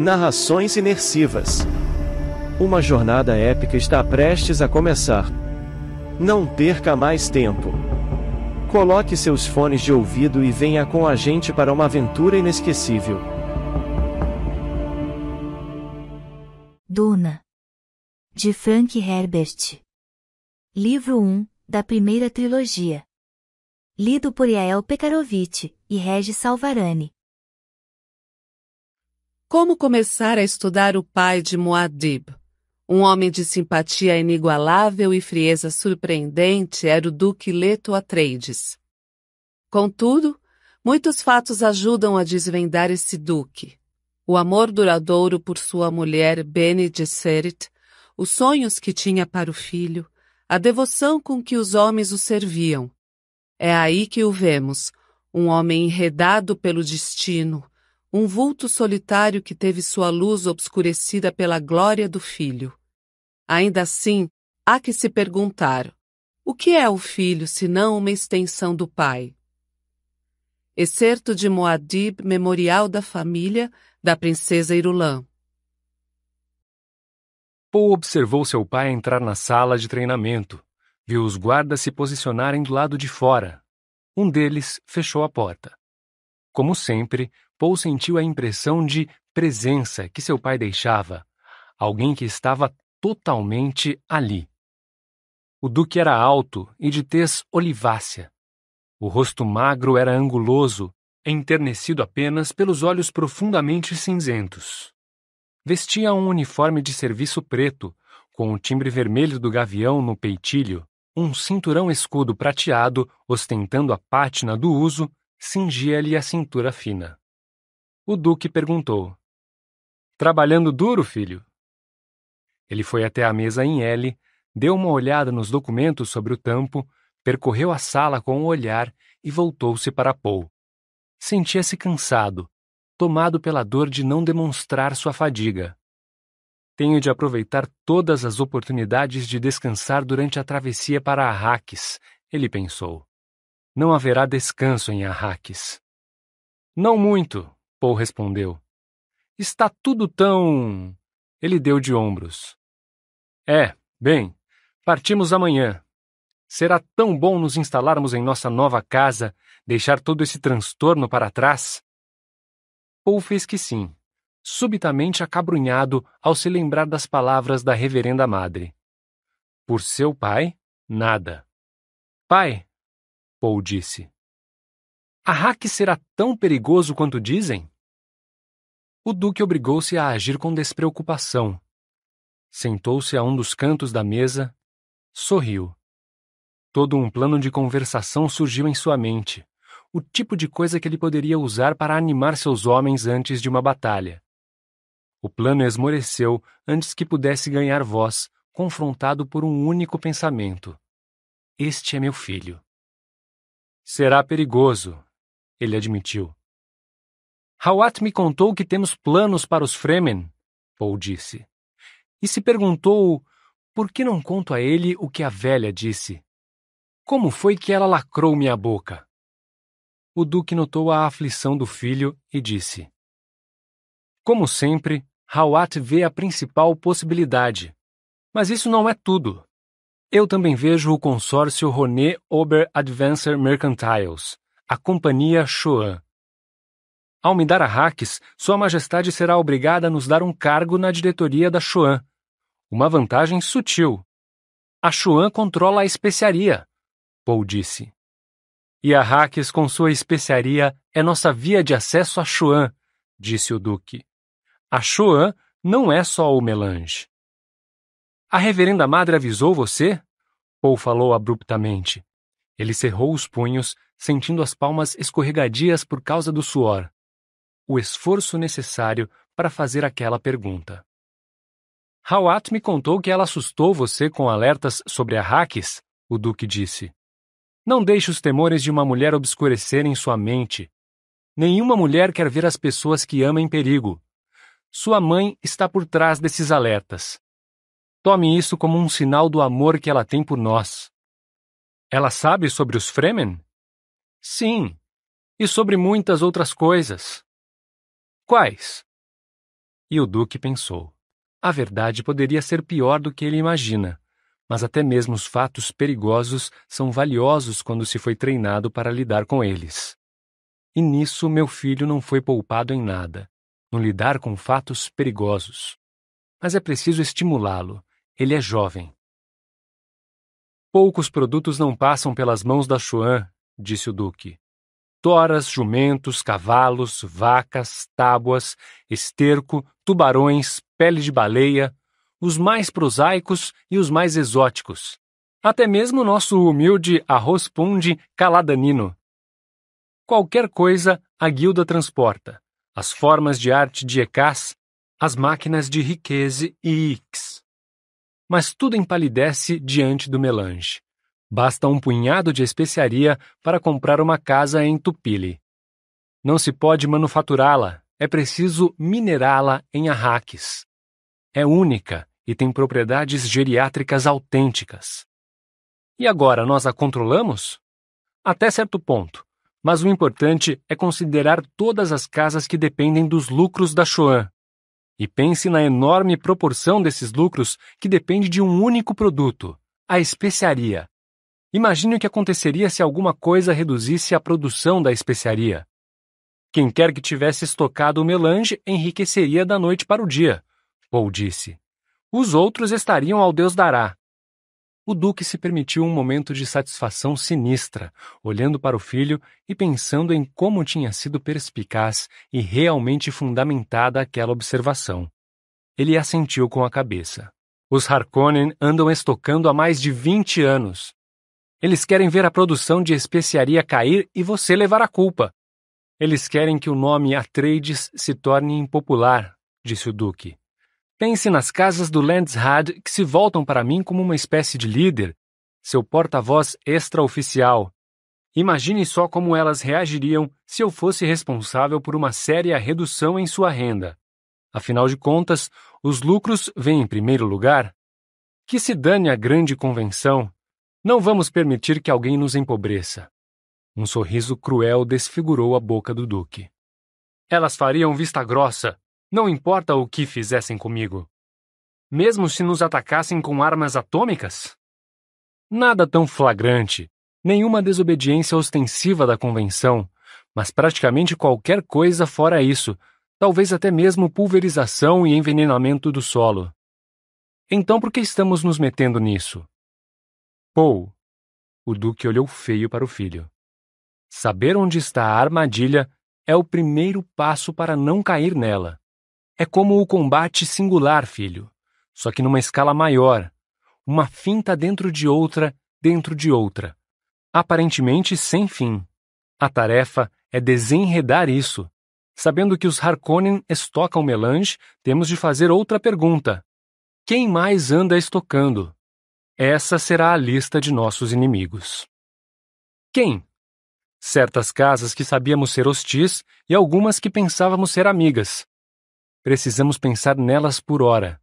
Narrações imersivas. Uma jornada épica está prestes a começar. Não perca mais tempo. Coloque seus fones de ouvido e venha com a gente para uma aventura inesquecível. Duna. De Frank Herbert. Livro 1, da primeira trilogia. Lido por Yael Pekarovitch e Regis Salvarani. Como começar a estudar o pai de Muad'Dib? Um homem de simpatia inigualável e frieza surpreendente era o Duque Leto Atreides. Contudo, muitos fatos ajudam a desvendar esse duque. O amor duradouro por sua mulher Bene Gesserit, os sonhos que tinha para o filho, a devoção com que os homens o serviam. É aí que o vemos, um homem enredado pelo destino, um vulto solitário que teve sua luz obscurecida pela glória do filho. Ainda assim, há que se perguntar: o que é o filho senão uma extensão do pai? Excerto de Moadib, Memorial da Família, da Princesa Irulã. Paul observou seu pai entrar na sala de treinamento. Viu os guardas se posicionarem do lado de fora. Um deles fechou a porta. Como sempre, Paul sentiu a impressão de presença que seu pai deixava, alguém que estava totalmente ali. O duque era alto e de tez olivácea. O rosto magro era anguloso, enternecido apenas pelos olhos profundamente cinzentos. Vestia um uniforme de serviço preto, com o timbre vermelho do gavião no peitilho, um cinturão escudo prateado ostentando a pátina do uso, cingia-lhe a cintura fina. O Duque perguntou: Trabalhando duro, filho? Ele foi até a mesa em L, deu uma olhada nos documentos sobre o tampo, percorreu a sala com o um olhar e voltou-se para Paul. Sentia-se cansado, tomado pela dor de não demonstrar sua fadiga. Tenho de aproveitar todas as oportunidades de descansar durante a travessia para Arrakis, ele pensou. Não haverá descanso em Arrakis. Não muito, Paul respondeu. Está tudo tão. Ele deu de ombros. É, bem, partimos amanhã. Será tão bom nos instalarmos em nossa nova casa, deixar todo esse transtorno para trás? Paul fez que sim, subitamente acabrunhado ao se lembrar das palavras da Reverenda Madre. Por seu pai, nada. Pai, Paul disse. Arrak será tão perigoso quanto dizem? O duque obrigou-se a agir com despreocupação. Sentou-se a um dos cantos da mesa, sorriu. Todo um plano de conversação surgiu em sua mente, o tipo de coisa que ele poderia usar para animar seus homens antes de uma batalha. O plano esmoreceu antes que pudesse ganhar voz, confrontado por um único pensamento: Este é meu filho. Será perigoso, ele admitiu. Hawat me contou que temos planos para os Fremen, Paul disse. E se perguntou por que não conto a ele o que a velha disse. Como foi que ela lacrou minha boca? O Duque notou a aflição do filho e disse: Como sempre, Hawat vê a principal possibilidade. Mas isso não é tudo. Eu também vejo o consórcio Roné Ober Advancer Mercantiles, a companhia Shoan ao me dar arraques, Sua Majestade será obrigada a nos dar um cargo na diretoria da Chuan. Uma vantagem sutil. A Chuan controla a especiaria, Paul disse. E Arraques, com sua especiaria, é nossa via de acesso a Chuan, disse o Duque. A Chuan não é só o melange. A Reverenda Madre avisou você? Paul falou abruptamente. Ele cerrou os punhos, sentindo as palmas escorregadias por causa do suor o esforço necessário para fazer aquela pergunta. Hawat me contou que ela assustou você com alertas sobre Arrakis, o Duque disse. Não deixe os temores de uma mulher obscurecerem sua mente. Nenhuma mulher quer ver as pessoas que ama em perigo. Sua mãe está por trás desses alertas. Tome isso como um sinal do amor que ela tem por nós. Ela sabe sobre os Fremen? Sim, e sobre muitas outras coisas. Quais? E o Duque pensou. A verdade poderia ser pior do que ele imagina, mas até mesmo os fatos perigosos são valiosos quando se foi treinado para lidar com eles. E nisso meu filho não foi poupado em nada, no lidar com fatos perigosos. Mas é preciso estimulá-lo. Ele é jovem. Poucos produtos não passam pelas mãos da Chuan, disse o Duque. Toras, jumentos, cavalos, vacas, tábuas, esterco, tubarões, pele de baleia, os mais prosaicos e os mais exóticos. Até mesmo nosso humilde arroz punde caladanino. Qualquer coisa a guilda transporta. As formas de arte de Ecas, as máquinas de riqueza e Ix mas tudo empalidece diante do melange. Basta um punhado de especiaria para comprar uma casa em Tupile. Não se pode manufaturá-la, é preciso minerá-la em arraques. É única e tem propriedades geriátricas autênticas. E agora nós a controlamos? Até certo ponto, mas o importante é considerar todas as casas que dependem dos lucros da Choan. E pense na enorme proporção desses lucros que depende de um único produto, a especiaria. Imagine o que aconteceria se alguma coisa reduzisse a produção da especiaria. Quem quer que tivesse estocado o melange enriqueceria da noite para o dia, Paul disse. Os outros estariam ao Deus dará. O Duque se permitiu um momento de satisfação sinistra, olhando para o filho e pensando em como tinha sido perspicaz e realmente fundamentada aquela observação. Ele assentiu com a cabeça. Os Harkonnen andam estocando há mais de vinte anos. Eles querem ver a produção de especiaria cair e você levar a culpa. Eles querem que o nome Atreides se torne impopular, disse o Duque. Pense nas casas do Landshad que se voltam para mim como uma espécie de líder, seu porta-voz extraoficial. Imagine só como elas reagiriam se eu fosse responsável por uma séria redução em sua renda. Afinal de contas, os lucros vêm em primeiro lugar. Que se dane a grande convenção. Não vamos permitir que alguém nos empobreça. Um sorriso cruel desfigurou a boca do Duque. Elas fariam vista grossa, não importa o que fizessem comigo. Mesmo se nos atacassem com armas atômicas? Nada tão flagrante, nenhuma desobediência ostensiva da convenção, mas praticamente qualquer coisa fora isso, talvez até mesmo pulverização e envenenamento do solo. Então por que estamos nos metendo nisso? Paul. O Duque olhou feio para o filho. Saber onde está a armadilha é o primeiro passo para não cair nela. É como o combate singular, filho, só que numa escala maior, uma finta dentro de outra, dentro de outra, aparentemente sem fim. A tarefa é desenredar isso. Sabendo que os Harkonnen estocam melange, temos de fazer outra pergunta. Quem mais anda estocando? Essa será a lista de nossos inimigos. Quem? Certas casas que sabíamos ser hostis e algumas que pensávamos ser amigas. Precisamos pensar nelas por hora,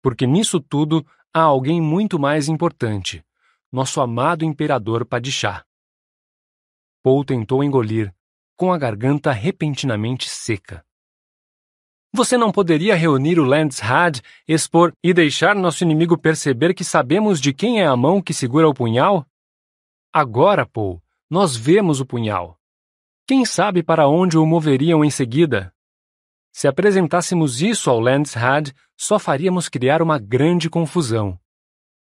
porque nisso tudo há alguém muito mais importante: nosso amado imperador Padishah. Paul tentou engolir, com a garganta repentinamente seca. Você não poderia reunir o Landshad, expor e deixar nosso inimigo perceber que sabemos de quem é a mão que segura o punhal? Agora, Paul, nós vemos o punhal. Quem sabe para onde o moveriam em seguida? Se apresentássemos isso ao Landshad, só faríamos criar uma grande confusão.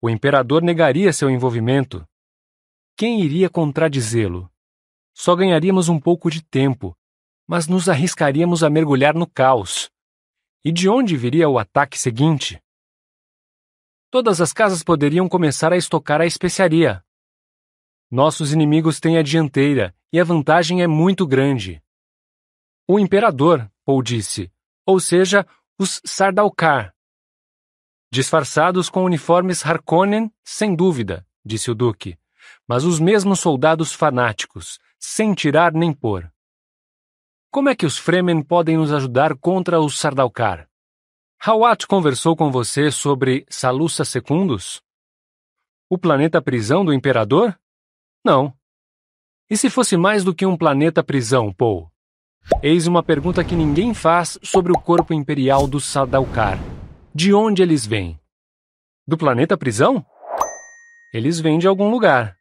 O imperador negaria seu envolvimento. Quem iria contradizê-lo? Só ganharíamos um pouco de tempo, mas nos arriscaríamos a mergulhar no caos. E de onde viria o ataque seguinte? Todas as casas poderiam começar a estocar a especiaria. Nossos inimigos têm a dianteira e a vantagem é muito grande. O imperador, Paul disse, ou seja, os Sardaukar. Disfarçados com uniformes Harkonnen, sem dúvida, disse o duque, mas os mesmos soldados fanáticos, sem tirar nem pôr. Como é que os Fremen podem nos ajudar contra os Sardaukar? Hawat conversou com você sobre Salusa Secundus? O planeta prisão do imperador? Não. E se fosse mais do que um planeta prisão, Paul? Eis uma pergunta que ninguém faz sobre o corpo imperial dos Sardaukar. De onde eles vêm? Do planeta prisão? Eles vêm de algum lugar.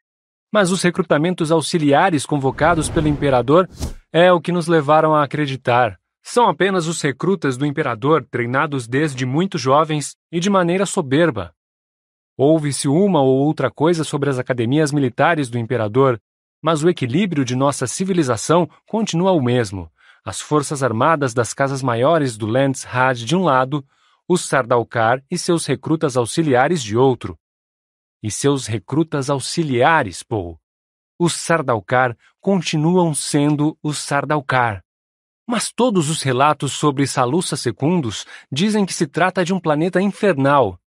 Mas os recrutamentos auxiliares convocados pelo imperador é o que nos levaram a acreditar. São apenas os recrutas do imperador treinados desde muito jovens e de maneira soberba. Ouve-se uma ou outra coisa sobre as academias militares do imperador, mas o equilíbrio de nossa civilização continua o mesmo. As forças armadas das casas maiores do Landshad de um lado, os Sardaukar e seus recrutas auxiliares de outro. E seus recrutas auxiliares, Paul. Os Sardaukar continuam sendo os Sardaukar. Mas todos os relatos sobre Salussa Secundus dizem que se trata de um planeta infernal.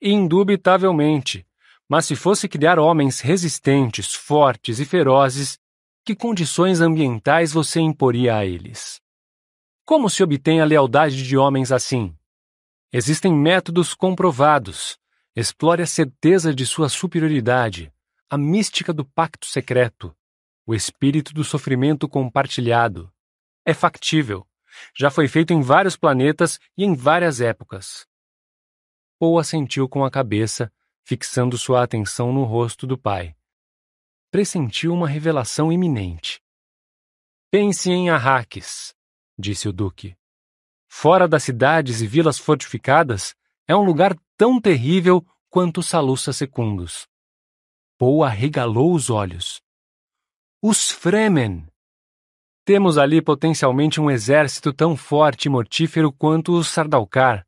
Indubitavelmente. Mas se fosse criar homens resistentes, fortes e ferozes, que condições ambientais você imporia a eles? Como se obtém a lealdade de homens assim? Existem métodos comprovados. Explore a certeza de sua superioridade, a mística do pacto secreto, o espírito do sofrimento compartilhado. É factível. Já foi feito em vários planetas e em várias épocas. Poe assentiu com a cabeça, fixando sua atenção no rosto do pai pressentiu uma revelação iminente. Pense em Arraques, disse o Duque. Fora das cidades e vilas fortificadas, é um lugar tão terrível quanto Salussa Secundus. Poe arregalou os olhos. Os Fremen! Temos ali potencialmente um exército tão forte e mortífero quanto os Sardaukar.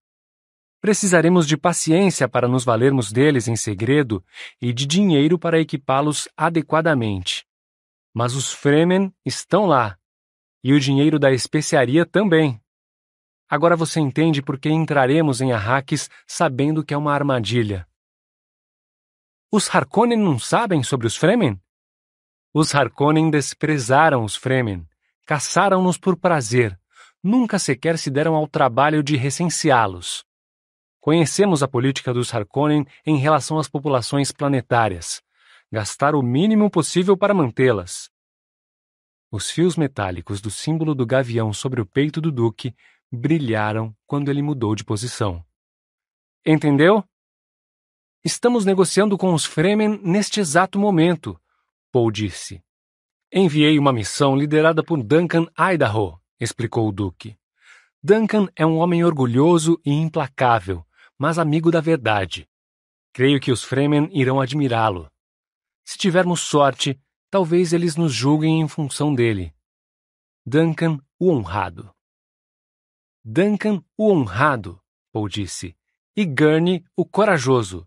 Precisaremos de paciência para nos valermos deles em segredo e de dinheiro para equipá-los adequadamente. Mas os Fremen estão lá, e o dinheiro da especiaria também. Agora você entende por que entraremos em Arrakis sabendo que é uma armadilha. Os Harkonnen não sabem sobre os Fremen? Os Harkonnen desprezaram os Fremen, caçaram-nos por prazer, nunca sequer se deram ao trabalho de recenseá-los. Conhecemos a política dos Harkonnen em relação às populações planetárias. Gastar o mínimo possível para mantê-las. Os fios metálicos do símbolo do gavião sobre o peito do Duque brilharam quando ele mudou de posição. Entendeu? Estamos negociando com os Fremen neste exato momento, Paul disse. Enviei uma missão liderada por Duncan Idaho, explicou o Duque. Duncan é um homem orgulhoso e implacável, mas amigo da verdade. Creio que os Fremen irão admirá-lo. Se tivermos sorte, talvez eles nos julguem em função dele. Duncan, o honrado. Duncan, o honrado, Paul disse, e Gurney, o corajoso.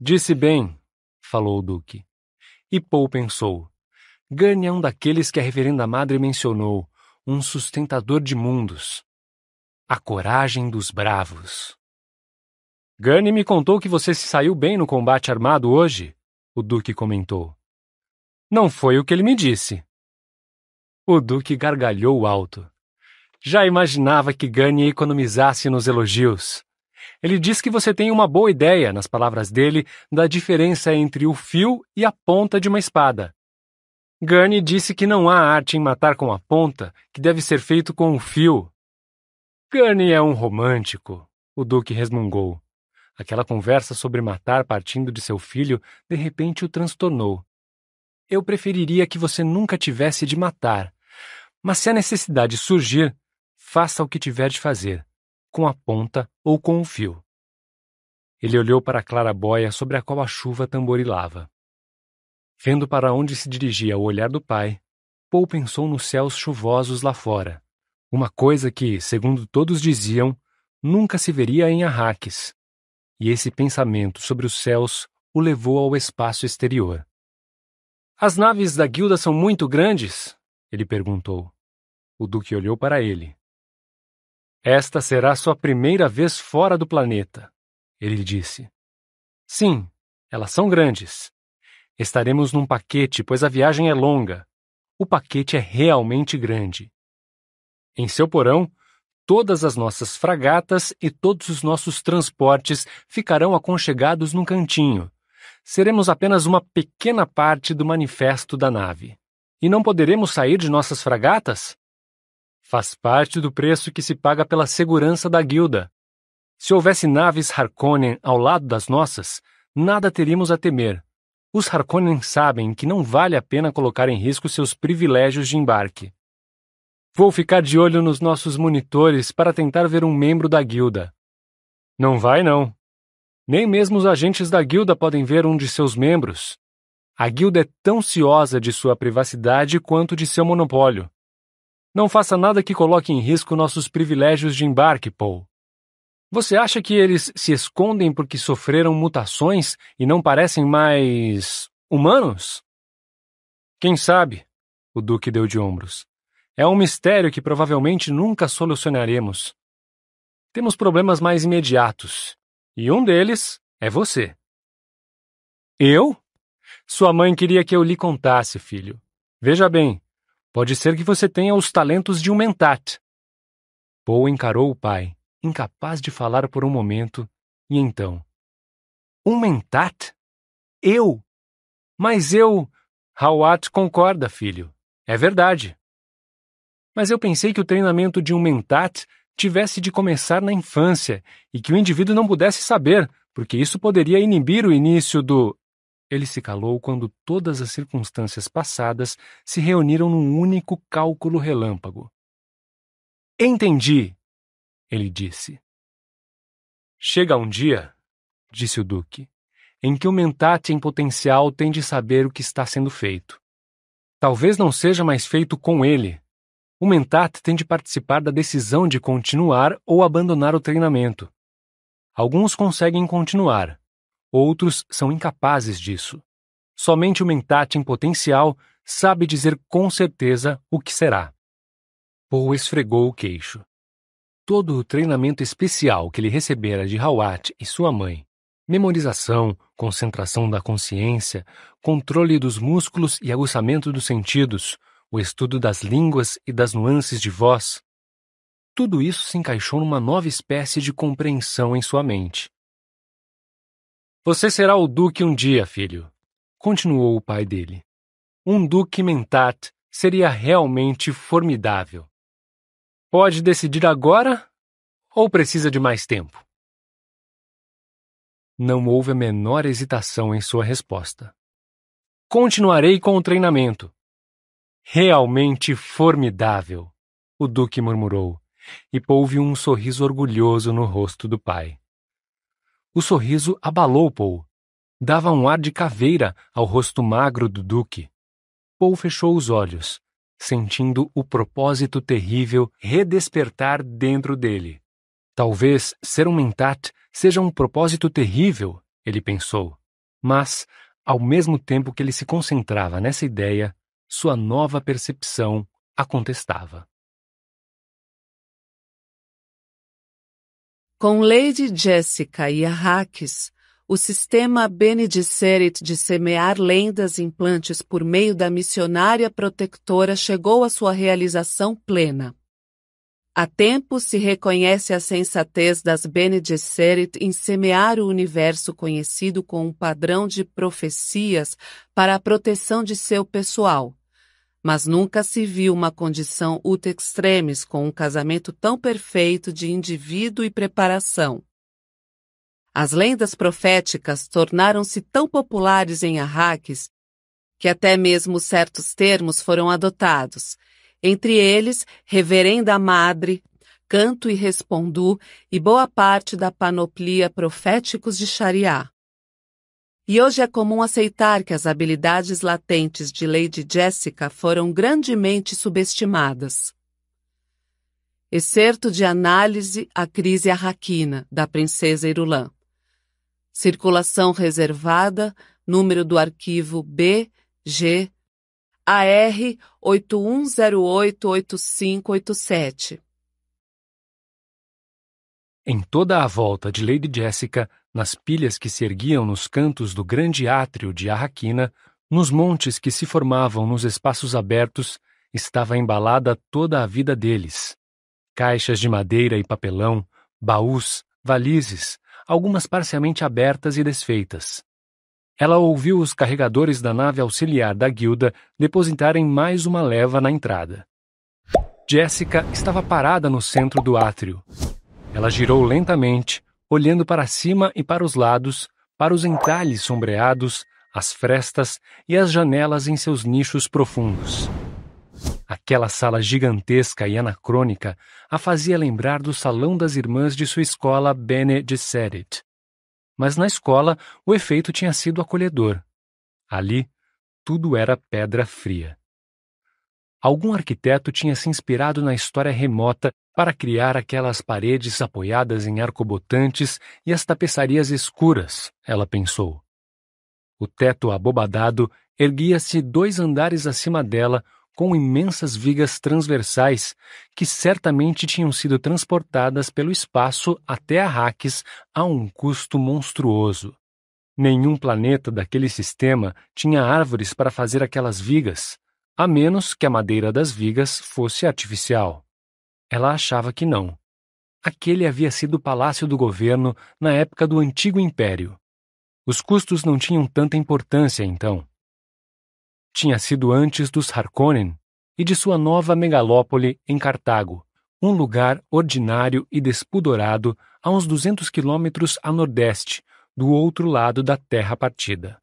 Disse bem, falou o Duque. E Paul pensou. Gurney é um daqueles que a Reverenda Madre mencionou, um sustentador de mundos. A coragem dos bravos. Gurney me contou que você se saiu bem no combate armado hoje, o Duque comentou. Não foi o que ele me disse. O Duque gargalhou alto. Já imaginava que Gurney economizasse nos elogios. Ele diz que você tem uma boa ideia, nas palavras dele, da diferença entre o fio e a ponta de uma espada. Gurney disse que não há arte em matar com a ponta, que deve ser feito com o fio. Gurney é um romântico, o Duque resmungou. Aquela conversa sobre matar partindo de seu filho de repente o transtornou. Eu preferiria que você nunca tivesse de matar. Mas se a necessidade surgir, faça o que tiver de fazer, com a ponta ou com o fio. Ele olhou para a clarabóia sobre a qual a chuva tamborilava. Vendo para onde se dirigia o olhar do pai, Paul pensou nos céus chuvosos lá fora, uma coisa que, segundo todos diziam, nunca se veria em Arraques. E esse pensamento sobre os céus o levou ao espaço exterior. As naves da guilda são muito grandes? Ele perguntou. O Duque olhou para ele. Esta será sua primeira vez fora do planeta, ele disse. Sim, elas são grandes. Estaremos num paquete, pois a viagem é longa. O paquete é realmente grande. Em seu porão, todas as nossas fragatas e todos os nossos transportes ficarão aconchegados num cantinho. Seremos apenas uma pequena parte do manifesto da nave. E não poderemos sair de nossas fragatas? Faz parte do preço que se paga pela segurança da guilda. Se houvesse naves Harkonnen ao lado das nossas, nada teríamos a temer. Os Harkonnen sabem que não vale a pena colocar em risco seus privilégios de embarque. Vou ficar de olho nos nossos monitores para tentar ver um membro da guilda. Não vai, não. Nem mesmo os agentes da guilda podem ver um de seus membros. A guilda é tão ciosa de sua privacidade quanto de seu monopólio. Não faça nada que coloque em risco nossos privilégios de embarque, Paul. Você acha que eles se escondem porque sofreram mutações e não parecem mais. humanos? Quem sabe? O Duque deu de ombros. É um mistério que provavelmente nunca solucionaremos. Temos problemas mais imediatos, e um deles é você. Eu? Sua mãe queria que eu lhe contasse, filho. Veja bem, pode ser que você tenha os talentos de um mentat. Paul encarou o pai incapaz de falar por um momento, e então: Um mentat? Eu? Mas eu. Hawat concorda, filho. É verdade. Mas eu pensei que o treinamento de um mentat tivesse de começar na infância e que o indivíduo não pudesse saber, porque isso poderia inibir o início do. Ele se calou quando todas as circunstâncias passadas se reuniram num único cálculo relâmpago. Entendi, ele disse. Chega um dia, disse o Duque, em que o mentate em potencial tem de saber o que está sendo feito. Talvez não seja mais feito com ele. O mentate tem de participar da decisão de continuar ou abandonar o treinamento. Alguns conseguem continuar, outros são incapazes disso. Somente o mentate em potencial sabe dizer com certeza o que será. Paul esfregou o queixo. Todo o treinamento especial que ele recebera de Hawat e sua mãe, memorização, concentração da consciência, controle dos músculos e aguçamento dos sentidos, o estudo das línguas e das nuances de voz, tudo isso se encaixou numa nova espécie de compreensão em sua mente. Você será o duque um dia, filho, continuou o pai dele. Um duque mentat seria realmente formidável. Pode decidir agora ou precisa de mais tempo? Não houve a menor hesitação em sua resposta. Continuarei com o treinamento. Realmente formidável, o Duque murmurou, e houve um sorriso orgulhoso no rosto do pai. O sorriso abalou Paul. Dava um ar de caveira ao rosto magro do Duque. Paul fechou os olhos, sentindo o propósito terrível redespertar dentro dele. Talvez ser um mentat seja um propósito terrível, ele pensou. Mas, ao mesmo tempo que ele se concentrava nessa ideia, sua nova percepção a contestava. Com Lady Jessica e Arrakis, o sistema Bene Gesserit de semear lendas implantes por meio da missionária protectora chegou à sua realização plena. Há tempo se reconhece a sensatez das Bene Gesserit em semear o universo conhecido com um padrão de profecias para a proteção de seu pessoal, mas nunca se viu uma condição ut extremis com um casamento tão perfeito de indivíduo e preparação. As lendas proféticas tornaram-se tão populares em Arrakis que até mesmo certos termos foram adotados, entre eles Reverenda Madre, Canto e Respondu e boa parte da panoplia proféticos de Shariá. E hoje é comum aceitar que as habilidades latentes de Lady Jessica foram grandemente subestimadas. Excerto de análise à crise arraquina, da princesa Irulan. Circulação reservada, número do arquivo B, G, AR 81088587. Em toda a volta de Lady Jessica, nas pilhas que se erguiam nos cantos do grande átrio de Arraquina, nos montes que se formavam nos espaços abertos, estava embalada toda a vida deles. Caixas de madeira e papelão, baús, valizes, algumas parcialmente abertas e desfeitas. ela ouviu os carregadores da nave auxiliar da guilda depositarem mais uma leva na entrada. Jessica estava parada no centro do átrio. Ela girou lentamente, olhando para cima e para os lados, para os entalhes sombreados, as frestas e as janelas em seus nichos profundos. Aquela sala gigantesca e anacrônica a fazia lembrar do salão das irmãs de sua escola Bene Gesserit. Mas na escola o efeito tinha sido acolhedor. Ali, tudo era pedra fria. Algum arquiteto tinha se inspirado na história remota para criar aquelas paredes apoiadas em arcobotantes e as tapeçarias escuras, ela pensou. O teto abobadado erguia-se dois andares acima dela, com imensas vigas transversais que certamente tinham sido transportadas pelo espaço até Arrakis a um custo monstruoso. Nenhum planeta daquele sistema tinha árvores para fazer aquelas vigas, a menos que a madeira das vigas fosse artificial. Ela achava que não. Aquele havia sido o palácio do governo na época do Antigo Império. Os custos não tinham tanta importância então tinha sido antes dos Harkonnen e de sua nova megalópole em Cartago, um lugar ordinário e despudorado a uns 200 quilômetros a nordeste, do outro lado da terra partida.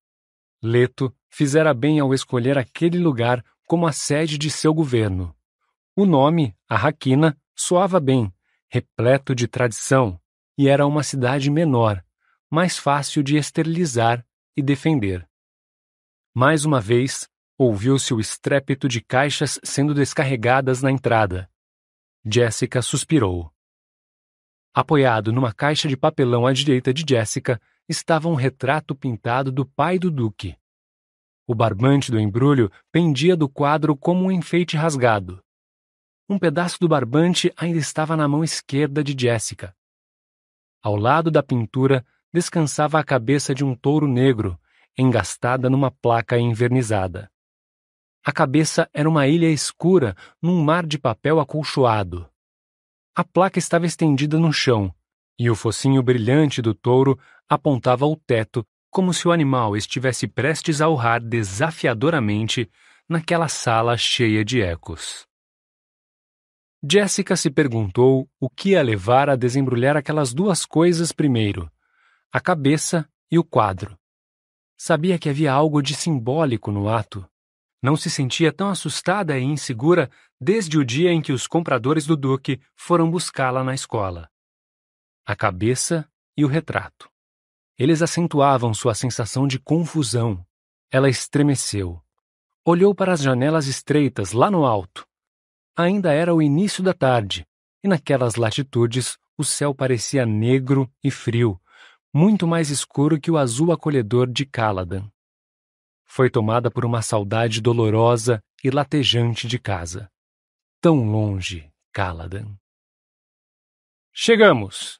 Leto fizera bem ao escolher aquele lugar como a sede de seu governo. O nome, Arraquina, soava bem, repleto de tradição, e era uma cidade menor, mais fácil de esterilizar e defender. Mais uma vez, Ouviu-se o estrépito de caixas sendo descarregadas na entrada. Jessica suspirou. Apoiado numa caixa de papelão à direita de Jessica estava um retrato pintado do pai do Duque. O barbante do embrulho pendia do quadro como um enfeite rasgado. Um pedaço do barbante ainda estava na mão esquerda de Jessica. Ao lado da pintura descansava a cabeça de um touro negro, engastada numa placa envernizada. A cabeça era uma ilha escura num mar de papel acolchoado. A placa estava estendida no chão, e o focinho brilhante do touro apontava ao teto como se o animal estivesse prestes a urrar desafiadoramente naquela sala cheia de ecos. Jessica se perguntou o que ia levar a desembrulhar aquelas duas coisas primeiro, a cabeça e o quadro. Sabia que havia algo de simbólico no ato. Não se sentia tão assustada e insegura desde o dia em que os compradores do Duque foram buscá-la na escola. A cabeça e o retrato. Eles acentuavam sua sensação de confusão. Ela estremeceu. Olhou para as janelas estreitas lá no alto. Ainda era o início da tarde, e naquelas latitudes o céu parecia negro e frio, muito mais escuro que o azul acolhedor de Caladan foi tomada por uma saudade dolorosa e latejante de casa. Tão longe, Caladan. Chegamos!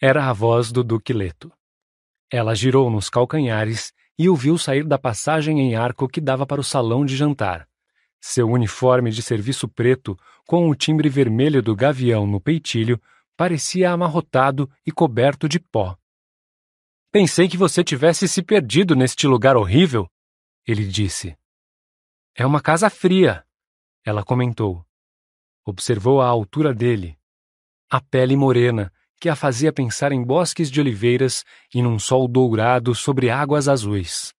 Era a voz do Duque Leto. Ela girou nos calcanhares e o viu sair da passagem em arco que dava para o salão de jantar. Seu uniforme de serviço preto, com o timbre vermelho do gavião no peitilho, parecia amarrotado e coberto de pó. Pensei que você tivesse se perdido neste lugar horrível, ele disse. É uma casa fria, ela comentou. Observou a altura dele, a pele morena, que a fazia pensar em bosques de oliveiras e num sol dourado sobre águas azuis.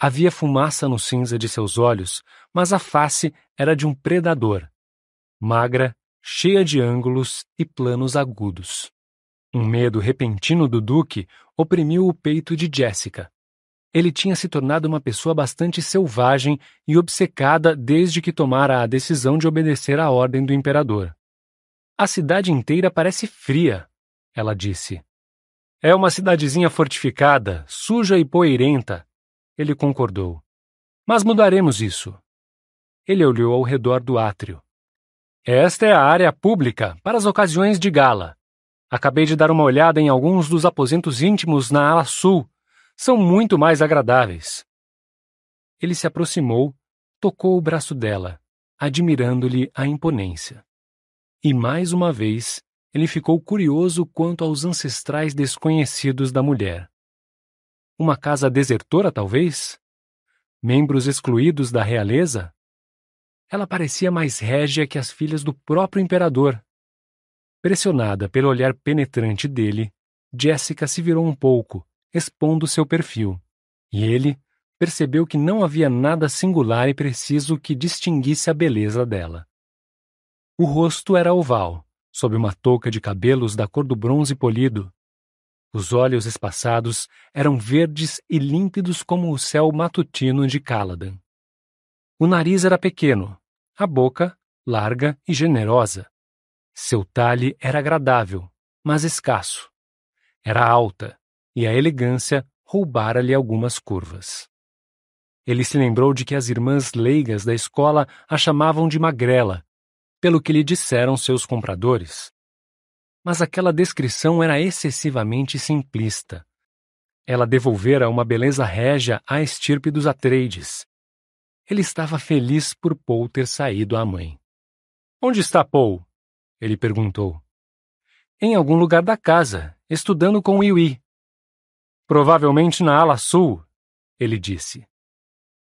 Havia fumaça no cinza de seus olhos, mas a face era de um predador. Magra, cheia de ângulos e planos agudos. Um medo repentino do Duque oprimiu o peito de Jessica. Ele tinha se tornado uma pessoa bastante selvagem e obcecada desde que tomara a decisão de obedecer à ordem do imperador. A cidade inteira parece fria, ela disse. É uma cidadezinha fortificada, suja e poeirenta, ele concordou. Mas mudaremos isso. Ele olhou ao redor do átrio. Esta é a área pública para as ocasiões de gala. Acabei de dar uma olhada em alguns dos aposentos íntimos na ala sul. São muito mais agradáveis. Ele se aproximou, tocou o braço dela, admirando-lhe a imponência. E mais uma vez, ele ficou curioso quanto aos ancestrais desconhecidos da mulher. Uma casa desertora, talvez? Membros excluídos da realeza? Ela parecia mais régia que as filhas do próprio imperador. Pressionada pelo olhar penetrante dele, Jessica se virou um pouco, expondo seu perfil. E ele percebeu que não havia nada singular e preciso que distinguisse a beleza dela. O rosto era oval, sob uma touca de cabelos da cor do bronze polido. Os olhos espaçados eram verdes e límpidos como o céu matutino de Caladan. O nariz era pequeno, a boca larga e generosa. Seu talhe era agradável, mas escasso. Era alta, e a elegância roubara-lhe algumas curvas. Ele se lembrou de que as irmãs leigas da escola a chamavam de magrela, pelo que lhe disseram seus compradores. Mas aquela descrição era excessivamente simplista. Ela devolvera uma beleza régia à estirpe dos Atreides. Ele estava feliz por Paul ter saído à mãe. Onde está Paul? Ele perguntou. Em algum lugar da casa, estudando com Iwi. Provavelmente na ala sul, ele disse.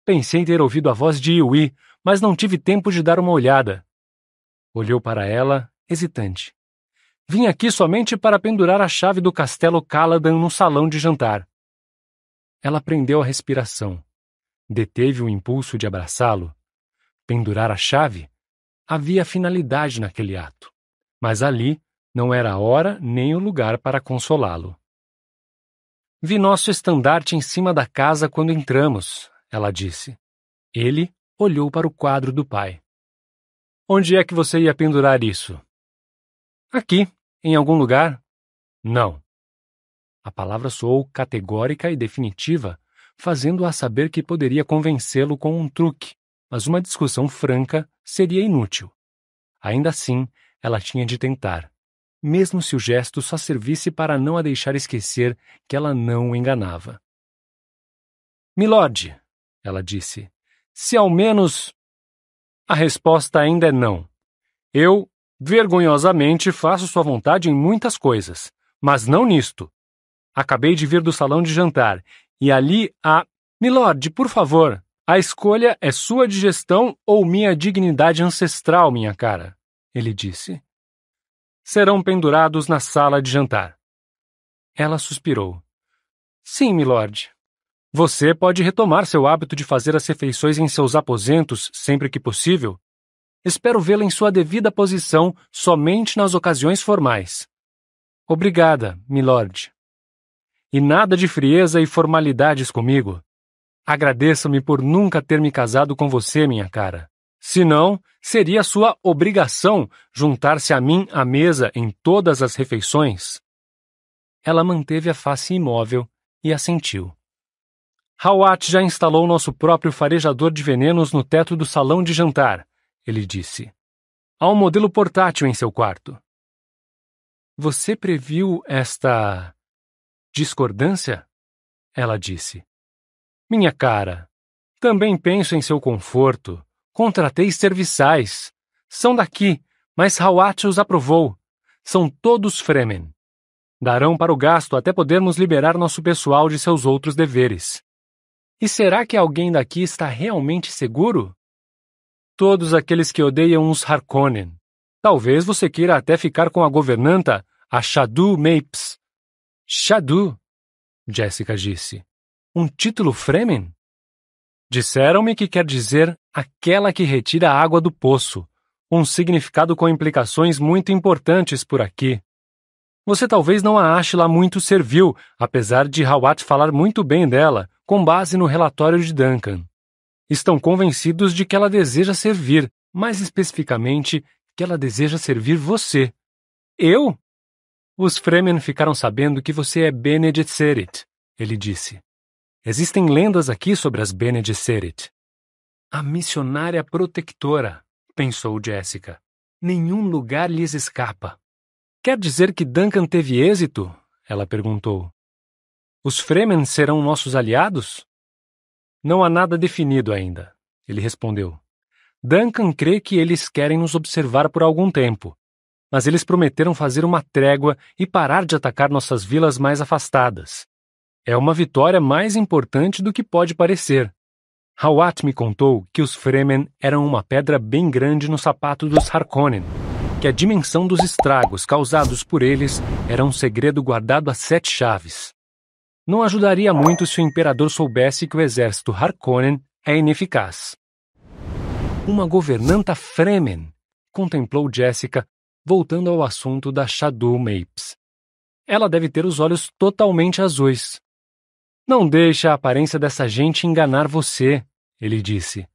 Pensei ter ouvido a voz de Iwi, mas não tive tempo de dar uma olhada. Olhou para ela, hesitante. Vim aqui somente para pendurar a chave do castelo Caladan no salão de jantar. Ela prendeu a respiração. Deteve o impulso de abraçá-lo. Pendurar a chave? Havia finalidade naquele ato. Mas ali não era a hora nem o lugar para consolá-lo. Vi nosso estandarte em cima da casa quando entramos, ela disse. Ele olhou para o quadro do pai. Onde é que você ia pendurar isso? Aqui, em algum lugar? Não. A palavra soou categórica e definitiva, fazendo-a saber que poderia convencê-lo com um truque, mas uma discussão franca seria inútil. Ainda assim, ela tinha de tentar, mesmo se o gesto só servisse para não a deixar esquecer que ela não o enganava. Milord, ela disse. Se ao menos. A resposta ainda é não. Eu, vergonhosamente, faço sua vontade em muitas coisas, mas não nisto. Acabei de vir do salão de jantar, e ali há. Milord, por favor, a escolha é sua digestão ou minha dignidade ancestral, minha cara, ele disse. Serão pendurados na sala de jantar. Ela suspirou. Sim, milord. Você pode retomar seu hábito de fazer as refeições em seus aposentos sempre que possível. Espero vê-la em sua devida posição somente nas ocasiões formais. Obrigada, milord. E nada de frieza e formalidades comigo. Agradeça-me por nunca ter me casado com você, minha cara. Senão, seria sua obrigação juntar-se a mim à mesa em todas as refeições. Ela manteve a face imóvel e assentiu. Hawat já instalou nosso próprio farejador de venenos no teto do salão de jantar, ele disse. Há um modelo portátil em seu quarto. Você previu esta. discordância? Ela disse. Minha cara, também penso em seu conforto. Contratei serviçais. São daqui, mas Hawat os aprovou. São todos Fremen. Darão para o gasto até podermos liberar nosso pessoal de seus outros deveres. E será que alguém daqui está realmente seguro? Todos aqueles que odeiam os Harkonnen. Talvez você queira até ficar com a governanta, a Shadu Mapes. Shadu, Jessica disse. Um título Fremen? Disseram-me que quer dizer aquela que retira a água do poço, um significado com implicações muito importantes por aqui. Você talvez não a ache lá muito servil, apesar de Hawat falar muito bem dela, com base no relatório de Duncan. Estão convencidos de que ela deseja servir, mais especificamente, que ela deseja servir você. Eu? Os Fremen ficaram sabendo que você é Bene Gesserit, ele disse. Existem lendas aqui sobre as Bene Gesserit. A missionária protectora, pensou Jessica. Nenhum lugar lhes escapa. Quer dizer que Duncan teve êxito? Ela perguntou. Os Fremen serão nossos aliados? Não há nada definido ainda, ele respondeu. Duncan crê que eles querem nos observar por algum tempo, mas eles prometeram fazer uma trégua e parar de atacar nossas vilas mais afastadas. É uma vitória mais importante do que pode parecer. Hawat me contou que os Fremen eram uma pedra bem grande no sapato dos Harkonnen, que a dimensão dos estragos causados por eles era um segredo guardado a sete chaves. Não ajudaria muito se o imperador soubesse que o exército Harkonnen é ineficaz. Uma governanta Fremen, contemplou Jessica, voltando ao assunto da Shadow Mapes. Ela deve ter os olhos totalmente azuis. Não deixe a aparência dessa gente enganar você, ele disse.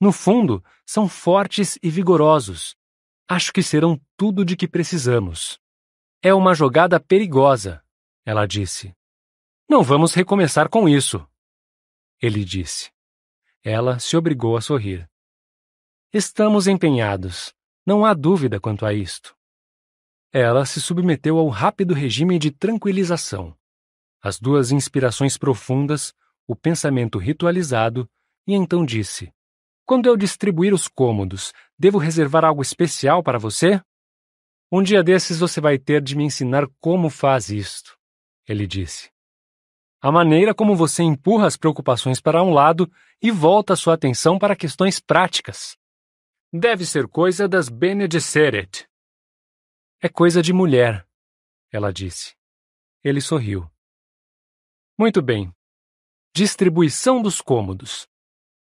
No fundo, são fortes e vigorosos. Acho que serão tudo de que precisamos. É uma jogada perigosa, ela disse. Não vamos recomeçar com isso, ele disse. Ela se obrigou a sorrir. Estamos empenhados. Não há dúvida quanto a isto. Ela se submeteu ao rápido regime de tranquilização. As duas inspirações profundas, o pensamento ritualizado, e então disse: Quando eu distribuir os cômodos, devo reservar algo especial para você? Um dia desses você vai ter de me ensinar como faz isto, ele disse. A maneira como você empurra as preocupações para um lado e volta sua atenção para questões práticas. Deve ser coisa das Bene. É coisa de mulher, ela disse. Ele sorriu. Muito bem. Distribuição dos cômodos.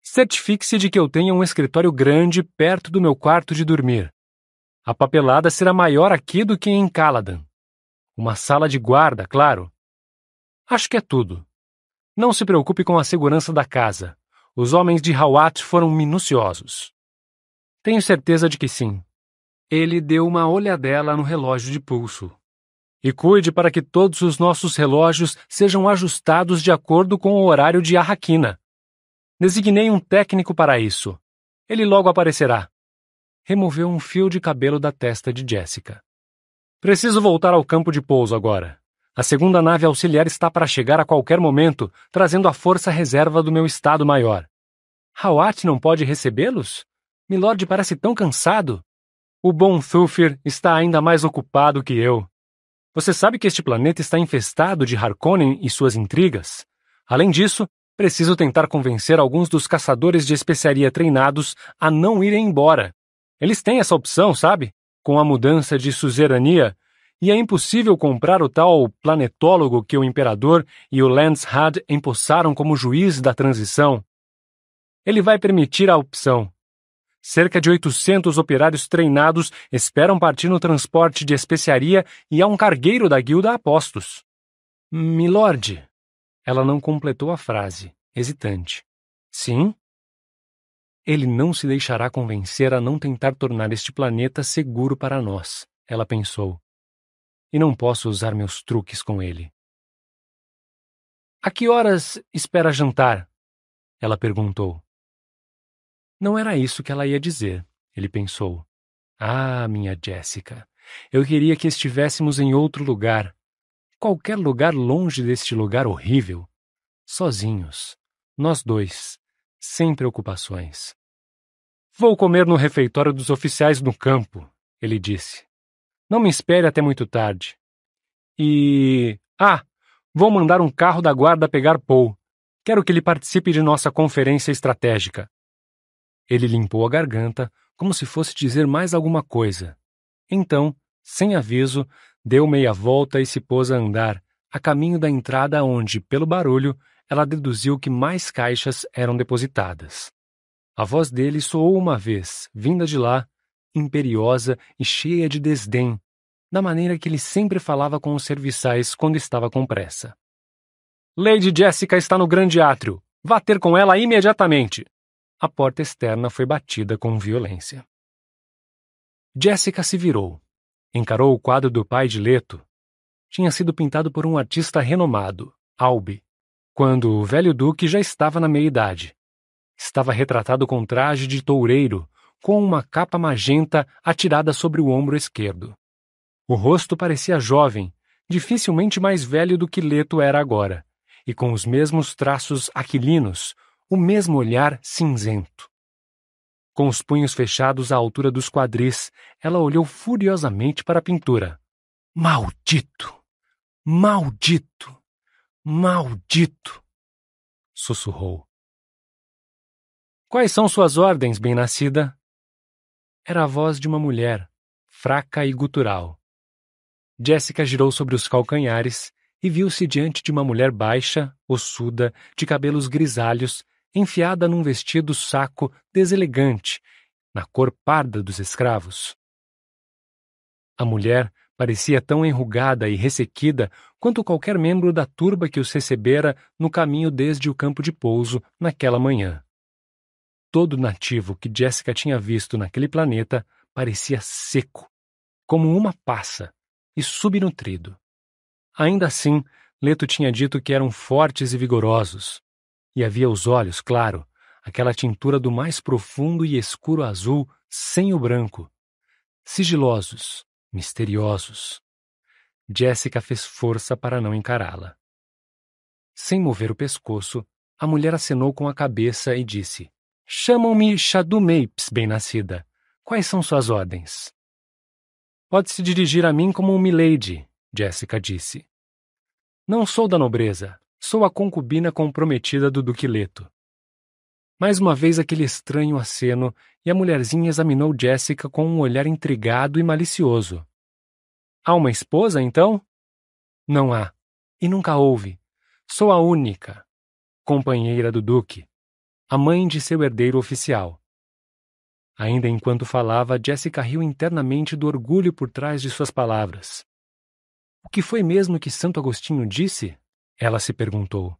Certifique-se de que eu tenha um escritório grande perto do meu quarto de dormir. A papelada será maior aqui do que em Caladan. Uma sala de guarda, claro. Acho que é tudo. Não se preocupe com a segurança da casa. Os homens de Hawat foram minuciosos. Tenho certeza de que sim. Ele deu uma olhadela no relógio de pulso. E cuide para que todos os nossos relógios sejam ajustados de acordo com o horário de Arraquina. Designei um técnico para isso. Ele logo aparecerá. Removeu um fio de cabelo da testa de Jessica. Preciso voltar ao campo de pouso agora. A segunda nave auxiliar está para chegar a qualquer momento, trazendo a força reserva do meu Estado Maior. Hawat não pode recebê-los? Milord parece tão cansado. O bom Thufir está ainda mais ocupado que eu. Você sabe que este planeta está infestado de Harkonnen e suas intrigas? Além disso, preciso tentar convencer alguns dos caçadores de especiaria treinados a não irem embora. Eles têm essa opção, sabe? Com a mudança de suzerania, e é impossível comprar o tal planetólogo que o imperador e o Lance empossaram como juiz da transição. Ele vai permitir a opção, Cerca de 800 operários treinados esperam partir no transporte de especiaria e há um cargueiro da guilda a postos. Milord. Ela não completou a frase, hesitante. Sim? Ele não se deixará convencer a não tentar tornar este planeta seguro para nós, ela pensou. E não posso usar meus truques com ele. A que horas espera jantar? Ela perguntou. Não era isso que ela ia dizer, ele pensou. Ah, minha Jéssica, eu queria que estivéssemos em outro lugar. Qualquer lugar longe deste lugar horrível. Sozinhos. Nós dois. Sem preocupações. Vou comer no refeitório dos oficiais no campo, ele disse. Não me espere até muito tarde. E. Ah! Vou mandar um carro da guarda pegar Paul. Quero que ele participe de nossa conferência estratégica. Ele limpou a garganta, como se fosse dizer mais alguma coisa. Então, sem aviso, deu meia volta e se pôs a andar, a caminho da entrada onde, pelo barulho, ela deduziu que mais caixas eram depositadas. A voz dele soou uma vez, vinda de lá, imperiosa e cheia de desdém, da maneira que ele sempre falava com os serviçais quando estava com pressa. Lady Jessica está no grande átrio. Vá ter com ela imediatamente a porta externa foi batida com violência. Jessica se virou. Encarou o quadro do pai de Leto. Tinha sido pintado por um artista renomado, Albi, quando o velho duque já estava na meia-idade. Estava retratado com traje de toureiro, com uma capa magenta atirada sobre o ombro esquerdo. O rosto parecia jovem, dificilmente mais velho do que Leto era agora, e com os mesmos traços aquilinos, o mesmo olhar cinzento. Com os punhos fechados à altura dos quadris, ela olhou furiosamente para a pintura. Maldito! Maldito! Maldito! sussurrou. Quais são suas ordens, bem-nascida? Era a voz de uma mulher, fraca e gutural. Jéssica girou sobre os calcanhares e viu-se diante de uma mulher baixa, ossuda, de cabelos grisalhos, enfiada num vestido saco deselegante, na cor parda dos escravos. A mulher parecia tão enrugada e ressequida quanto qualquer membro da turba que os recebera no caminho desde o campo de pouso naquela manhã. Todo nativo que Jessica tinha visto naquele planeta parecia seco, como uma passa, e subnutrido. Ainda assim, Leto tinha dito que eram fortes e vigorosos, e havia os olhos, claro, aquela tintura do mais profundo e escuro azul sem o branco, sigilosos, misteriosos. Jéssica fez força para não encará-la. Sem mover o pescoço, a mulher acenou com a cabeça e disse: Chamam-me Shadu Mapes, bem-nascida. Quais são suas ordens? Pode-se dirigir a mim como um milady, Jéssica disse. Não sou da nobreza, sou a concubina comprometida do Duque Leto. Mais uma vez aquele estranho aceno, e a mulherzinha examinou Jéssica com um olhar intrigado e malicioso. Há uma esposa, então? Não há, e nunca houve. Sou a única, companheira do Duque, a mãe de seu herdeiro oficial. Ainda enquanto falava, Jéssica riu internamente do orgulho por trás de suas palavras. O que foi mesmo que Santo Agostinho disse? Ela se perguntou.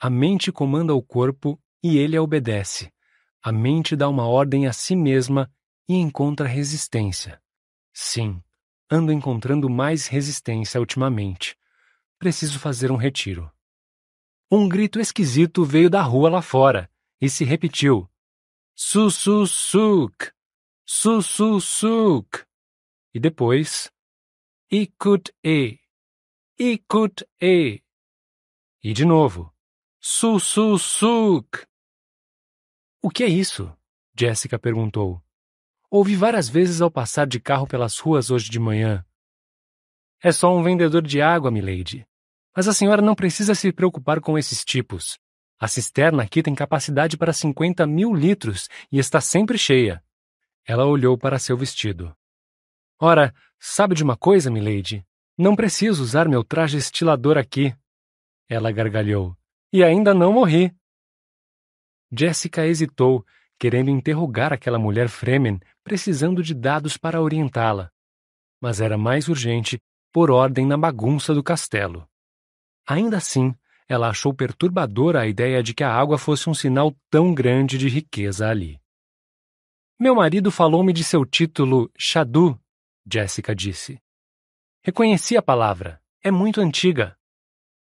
A mente comanda o corpo e ele a obedece. A mente dá uma ordem a si mesma e encontra resistência. Sim, ando encontrando mais resistência ultimamente. Preciso fazer um retiro. Um grito esquisito veio da rua lá fora e se repetiu. Sussusuk! Sussusuk! E depois. Ikut-e! Ikut-e! E de novo. Sussusuk! O que é isso? Jessica perguntou. Ouvi várias vezes ao passar de carro pelas ruas hoje de manhã. É só um vendedor de água, milady. Mas a senhora não precisa se preocupar com esses tipos. A cisterna aqui tem capacidade para 50 mil litros e está sempre cheia. Ela olhou para seu vestido. Ora, sabe de uma coisa, milady? Não preciso usar meu traje estilador aqui. Ela gargalhou. E ainda não morri. Jessica hesitou, querendo interrogar aquela mulher Fremen, precisando de dados para orientá-la. Mas era mais urgente por ordem na bagunça do castelo. Ainda assim, ela achou perturbadora a ideia de que a água fosse um sinal tão grande de riqueza ali. Meu marido falou-me de seu título Shadu, Jessica disse. Reconheci a palavra. É muito antiga.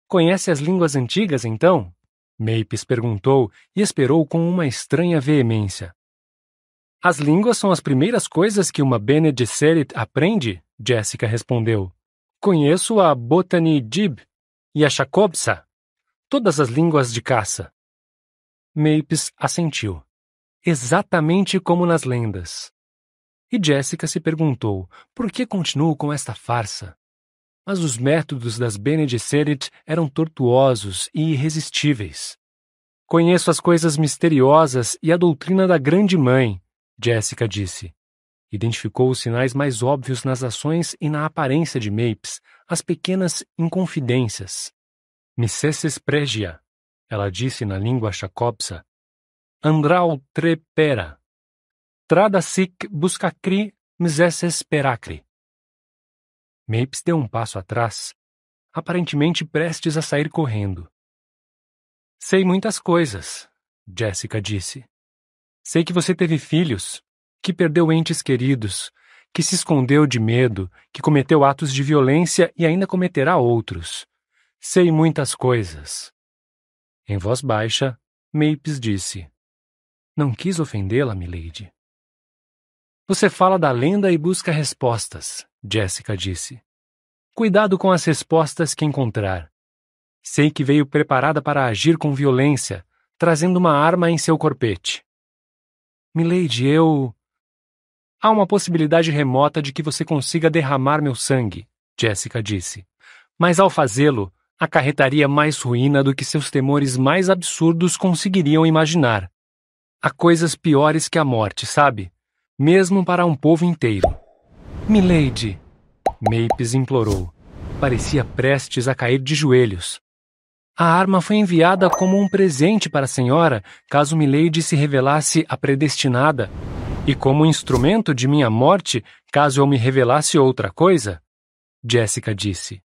Conhece as línguas antigas, então? Mapes perguntou e esperou com uma estranha veemência. As línguas são as primeiras coisas que uma Bene Gesserit aprende? Jessica respondeu. Conheço a Botany Jib e a Shakobsa. Todas as línguas de caça. Mapes assentiu. Exatamente como nas lendas. E Jessica se perguntou por que continuo com esta farsa. Mas os métodos das Bene Gesserit eram tortuosos e irresistíveis. Conheço as coisas misteriosas e a doutrina da Grande Mãe, Jessica disse. Identificou os sinais mais óbvios nas ações e na aparência de Mapes, as pequenas inconfidências. Misseses pregia, ela disse na língua chacopsa. Andral trepera. Trada sic buscacri misesses peracri. Mapes deu um passo atrás, aparentemente prestes a sair correndo. Sei muitas coisas, Jessica disse. Sei que você teve filhos, que perdeu entes queridos, que se escondeu de medo, que cometeu atos de violência e ainda cometerá outros. Sei muitas coisas. Em voz baixa, Mapes disse: Não quis ofendê-la, milady. Você fala da lenda e busca respostas, Jessica disse. Cuidado com as respostas que encontrar. Sei que veio preparada para agir com violência, trazendo uma arma em seu corpete. Milady, eu. Há uma possibilidade remota de que você consiga derramar meu sangue, Jessica disse. Mas ao fazê-lo, acarretaria mais ruína do que seus temores mais absurdos conseguiriam imaginar. Há coisas piores que a morte, sabe? Mesmo para um povo inteiro. Milady! Mapes implorou. Parecia prestes a cair de joelhos. A arma foi enviada como um presente para a senhora, caso Milady se revelasse a predestinada, e como instrumento de minha morte, caso eu me revelasse outra coisa? Jessica disse.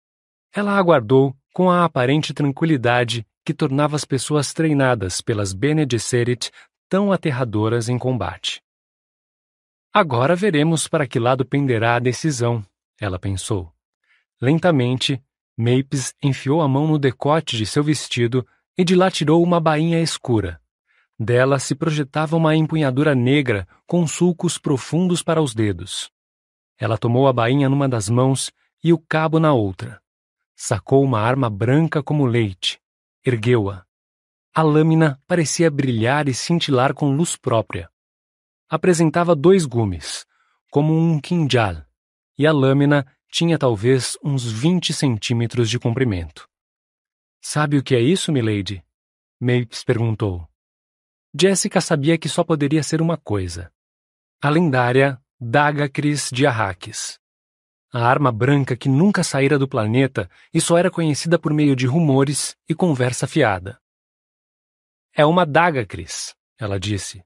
Ela aguardou com a aparente tranquilidade que tornava as pessoas treinadas pelas Bene Gesserit tão aterradoras em combate. Agora veremos para que lado penderá a decisão, ela pensou. Lentamente, Mapes enfiou a mão no decote de seu vestido e de lá tirou uma bainha escura. Dela se projetava uma empunhadura negra com sulcos profundos para os dedos. Ela tomou a bainha numa das mãos e o cabo na outra. Sacou uma arma branca como leite. Ergueu-a. A lâmina parecia brilhar e cintilar com luz própria. Apresentava dois gumes, como um quinjal, e a lâmina tinha talvez uns 20 centímetros de comprimento. Sabe o que é isso, milady? Mapes perguntou. Jessica sabia que só poderia ser uma coisa. A lendária Daga Cris de Arrakis. A arma branca que nunca saíra do planeta e só era conhecida por meio de rumores e conversa fiada. É uma daga, Cris, ela disse.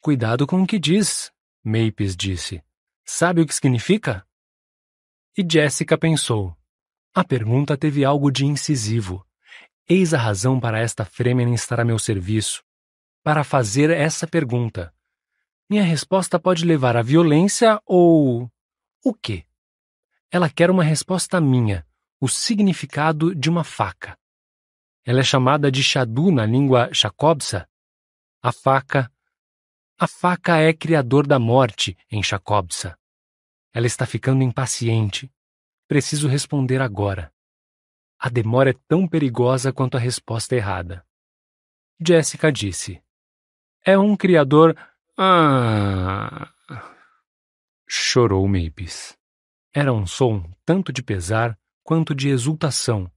Cuidado com o que diz, Mapes disse. Sabe o que significa? E Jessica pensou. A pergunta teve algo de incisivo. Eis a razão para esta Fremen estar a meu serviço. Para fazer essa pergunta. Minha resposta pode levar à violência ou. o quê? Ela quer uma resposta minha, o significado de uma faca. Ela é chamada de Shadu na língua Shakobsa. A faca. A faca é criador da morte em Shakobsa. Ela está ficando impaciente. Preciso responder agora. A demora é tão perigosa quanto a resposta errada. Jessica disse: É um criador. Ah. Chorou Mapes. Era um som tanto de pesar quanto de exultação.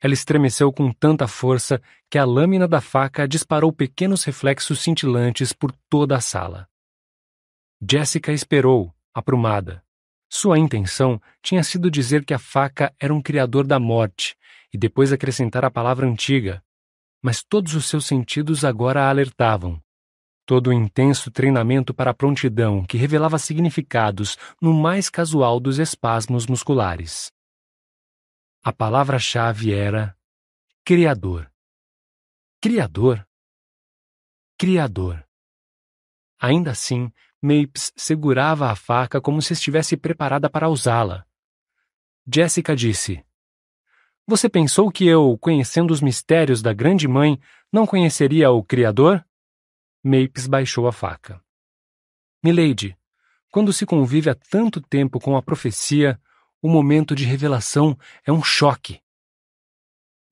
Ela estremeceu com tanta força que a lâmina da faca disparou pequenos reflexos cintilantes por toda a sala. Jessica esperou, aprumada. Sua intenção tinha sido dizer que a faca era um criador da morte e depois acrescentar a palavra antiga, mas todos os seus sentidos agora a alertavam. Todo o intenso treinamento para a prontidão que revelava significados no mais casual dos espasmos musculares. A palavra-chave era Criador. Criador? Criador. Ainda assim, Mapes segurava a faca como se estivesse preparada para usá-la. Jessica disse: Você pensou que eu, conhecendo os mistérios da Grande Mãe, não conheceria o Criador? Mapes baixou a faca. Milady, quando se convive há tanto tempo com a profecia, o momento de revelação é um choque.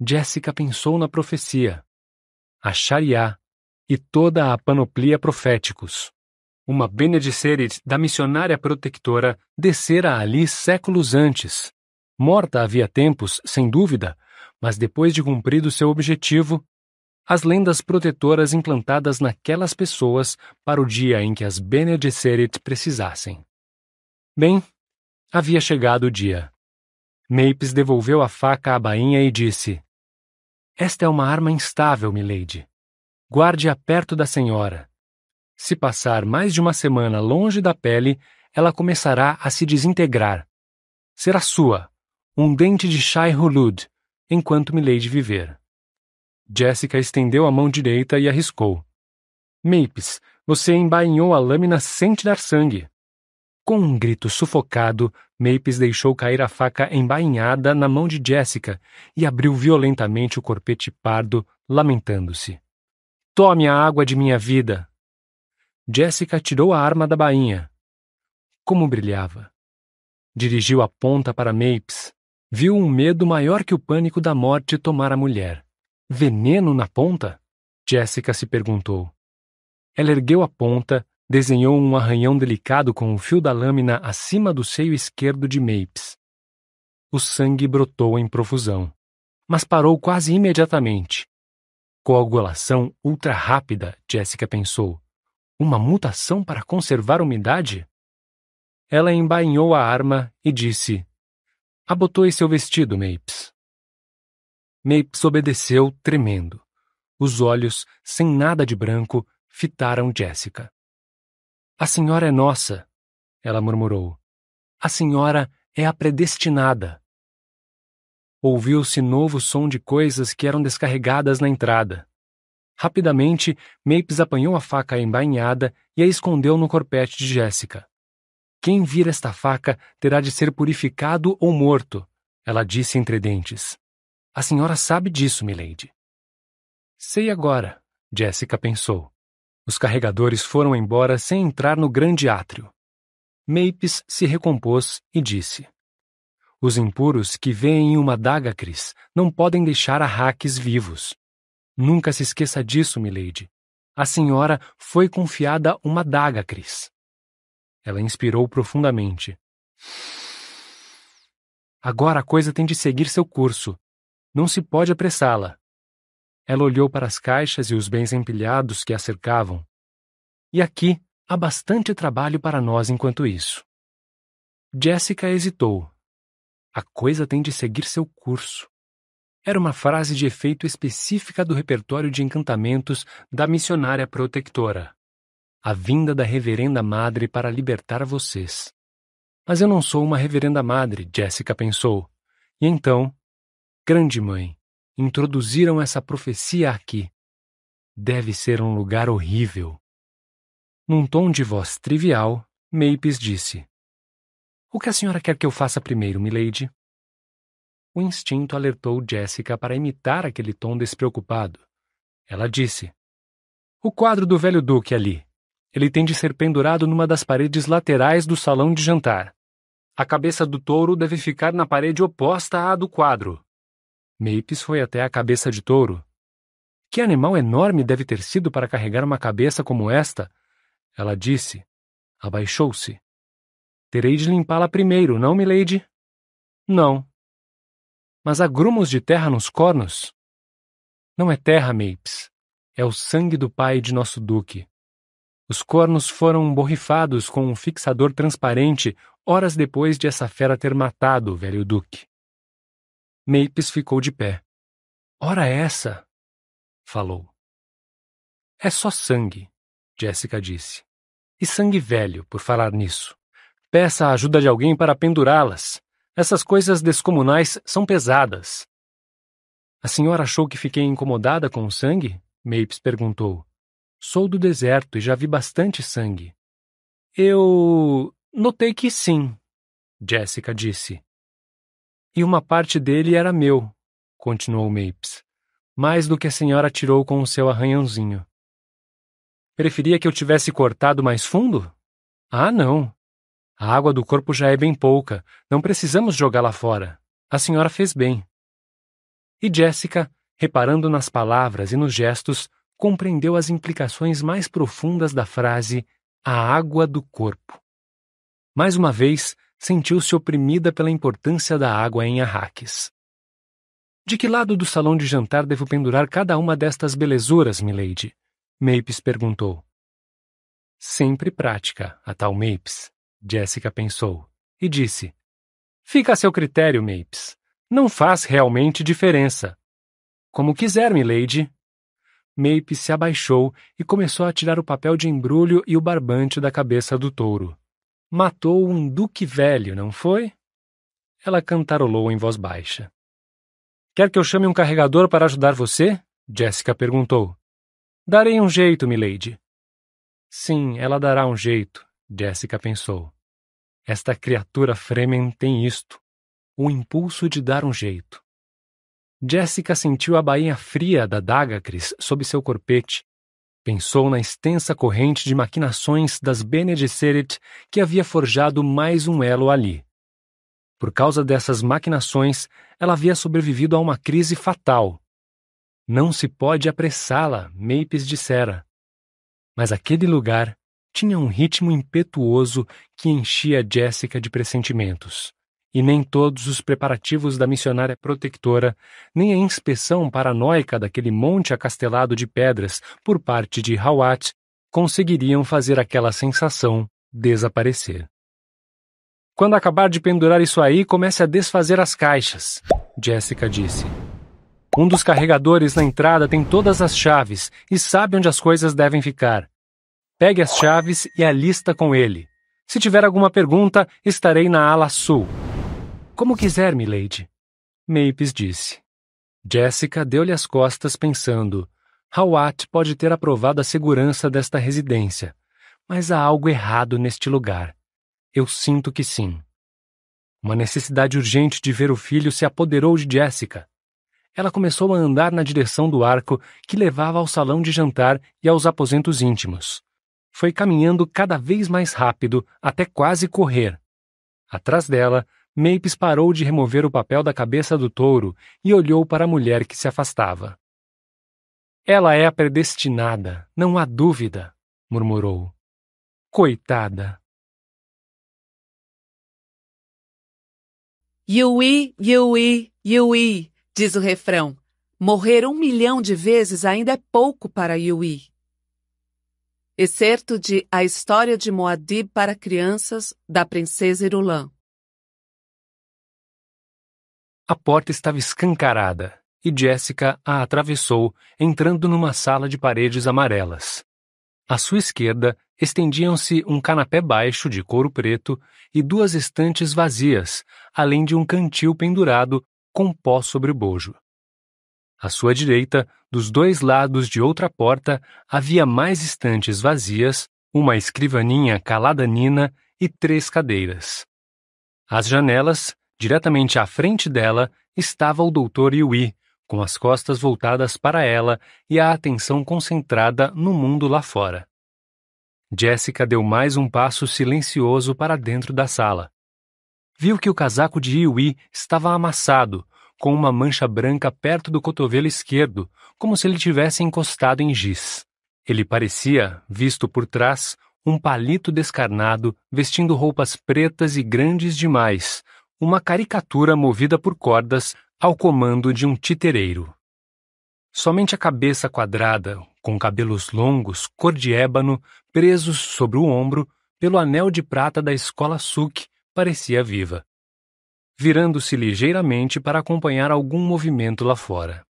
Jessica pensou na profecia, a Shariah e toda a panoplia proféticos. Uma Bene Gesserit da missionária protectora descera ali séculos antes. Morta havia tempos, sem dúvida, mas depois de cumprido seu objetivo, as lendas protetoras implantadas naquelas pessoas para o dia em que as Bene Gesserit precisassem. Bem, havia chegado o dia. Mapes devolveu a faca à bainha e disse: Esta é uma arma instável, milady. Guarde-a perto da senhora. Se passar mais de uma semana longe da pele, ela começará a se desintegrar. Será sua, um dente de Shai Hulud, enquanto Milady viver. Jessica estendeu a mão direita e arriscou. Mapes, você embainhou a lâmina sem tirar sangue. Com um grito sufocado, Mapes deixou cair a faca embainhada na mão de Jessica e abriu violentamente o corpete pardo, lamentando-se. Tome a água de minha vida! Jessica tirou a arma da bainha. Como brilhava! Dirigiu a ponta para Mapes. Viu um medo maior que o pânico da morte tomar a mulher. Veneno na ponta? Jessica se perguntou. Ela ergueu a ponta, desenhou um arranhão delicado com o fio da lâmina acima do seio esquerdo de Mapes. O sangue brotou em profusão. mas parou quase imediatamente. Coagulação ultra rápida, Jessica pensou. Uma mutação para conservar umidade? Ela embainhou a arma e disse: Abotoe seu vestido, Mapes. Mapes obedeceu, tremendo. Os olhos, sem nada de branco, fitaram Jessica. A senhora é nossa, ela murmurou. A senhora é a predestinada. Ouviu-se novo som de coisas que eram descarregadas na entrada. Rapidamente, Mapes apanhou a faca embainhada e a escondeu no corpete de Jéssica. Quem vir esta faca terá de ser purificado ou morto, ela disse entre dentes. A senhora sabe disso, milady. Sei agora, Jéssica pensou. Os carregadores foram embora sem entrar no grande átrio. Mapes se recompôs e disse: os impuros que veem em uma daga, Cris, não podem deixar arraques vivos. Nunca se esqueça disso, milady. A senhora foi confiada uma daga, Cris. Ela inspirou profundamente. Agora a coisa tem de seguir seu curso. Não se pode apressá-la. Ela olhou para as caixas e os bens empilhados que a cercavam. E aqui há bastante trabalho para nós enquanto isso. Jessica hesitou, a coisa tem de seguir seu curso. Era uma frase de efeito específica do repertório de encantamentos da missionária protectora. A vinda da Reverenda Madre para libertar vocês. Mas eu não sou uma Reverenda Madre, Jessica pensou. E então, Grande Mãe, introduziram essa profecia aqui. Deve ser um lugar horrível. Num tom de voz trivial, Mapes disse: o que a senhora quer que eu faça primeiro, milady? O instinto alertou Jessica para imitar aquele tom despreocupado. Ela disse: O quadro do velho duque ali. Ele tem de ser pendurado numa das paredes laterais do salão de jantar. A cabeça do touro deve ficar na parede oposta à do quadro. Mapes foi até a cabeça de touro. Que animal enorme deve ter sido para carregar uma cabeça como esta? Ela disse. Abaixou-se. Terei de limpá-la primeiro, não, milady? Não. Mas há grumos de terra nos cornos? Não é terra, Mapes. É o sangue do pai de nosso duque. Os cornos foram borrifados com um fixador transparente horas depois de essa fera ter matado o velho duque. Mapes ficou de pé. Ora essa! falou. É só sangue, Jéssica disse. E sangue velho, por falar nisso. Peça a ajuda de alguém para pendurá-las. Essas coisas descomunais são pesadas. A senhora achou que fiquei incomodada com o sangue? Mapes perguntou. Sou do deserto e já vi bastante sangue. Eu. notei que sim, Jessica disse. E uma parte dele era meu, continuou Mapes. Mais do que a senhora tirou com o seu arranhãozinho. Preferia que eu tivesse cortado mais fundo? Ah, não. A água do corpo já é bem pouca, não precisamos jogá-la fora. A senhora fez bem. E Jéssica, reparando nas palavras e nos gestos, compreendeu as implicações mais profundas da frase a água do corpo. Mais uma vez, sentiu-se oprimida pela importância da água em Arraques. De que lado do salão de jantar devo pendurar cada uma destas belezuras, milady? Mapes perguntou. Sempre prática, a tal Mapes. Jessica pensou, e disse: Fica a seu critério, Mapes. Não faz realmente diferença. Como quiser, milady. Mapes se abaixou e começou a tirar o papel de embrulho e o barbante da cabeça do touro. Matou um duque velho, não foi? Ela cantarolou em voz baixa. Quer que eu chame um carregador para ajudar você? Jessica perguntou. Darei um jeito, milady. Sim, ela dará um jeito, Jessica pensou. Esta criatura Fremen tem isto, o impulso de dar um jeito. Jessica sentiu a bainha fria da Dagacris sob seu corpete. Pensou na extensa corrente de maquinações das Bene Gesserit que havia forjado mais um elo ali. Por causa dessas maquinações, ela havia sobrevivido a uma crise fatal. Não se pode apressá-la, Mapes dissera. Mas aquele lugar tinha um ritmo impetuoso que enchia Jessica de pressentimentos. E nem todos os preparativos da missionária protectora, nem a inspeção paranoica daquele monte acastelado de pedras por parte de Hawat conseguiriam fazer aquela sensação desaparecer. Quando acabar de pendurar isso aí, comece a desfazer as caixas, Jessica disse. Um dos carregadores na entrada tem todas as chaves e sabe onde as coisas devem ficar. Pegue as chaves e a lista com ele. Se tiver alguma pergunta, estarei na ala sul. Como quiser, milady. Mapes disse. Jessica deu-lhe as costas pensando: Hawat pode ter aprovado a segurança desta residência, mas há algo errado neste lugar. Eu sinto que sim. Uma necessidade urgente de ver o filho se apoderou de Jessica. Ela começou a andar na direção do arco que levava ao salão de jantar e aos aposentos íntimos. Foi caminhando cada vez mais rápido até quase correr. Atrás dela, Mapes parou de remover o papel da cabeça do touro e olhou para a mulher que se afastava. Ela é a predestinada, não há dúvida, murmurou. Coitada. Yui, Yui, Yui, diz o refrão. Morrer um milhão de vezes ainda é pouco para Yui. Excerto de A História de Moadib para Crianças, da Princesa Irulan. A porta estava escancarada e Jessica a atravessou, entrando numa sala de paredes amarelas. À sua esquerda estendiam-se um canapé baixo de couro preto e duas estantes vazias, além de um cantil pendurado com pó sobre o bojo. À sua direita, dos dois lados de outra porta, havia mais estantes vazias, uma escrivaninha calada nina e três cadeiras. As janelas, diretamente à frente dela, estava o doutor Yui, com as costas voltadas para ela e a atenção concentrada no mundo lá fora. Jessica deu mais um passo silencioso para dentro da sala. Viu que o casaco de Iwi estava amassado, com uma mancha branca perto do cotovelo esquerdo, como se ele tivesse encostado em giz. Ele parecia, visto por trás, um palito descarnado, vestindo roupas pretas e grandes demais, uma caricatura movida por cordas ao comando de um titereiro. Somente a cabeça quadrada, com cabelos longos, cor de ébano, presos sobre o ombro pelo anel de prata da escola Suk, parecia viva. Virando-se ligeiramente para acompanhar algum movimento lá fora.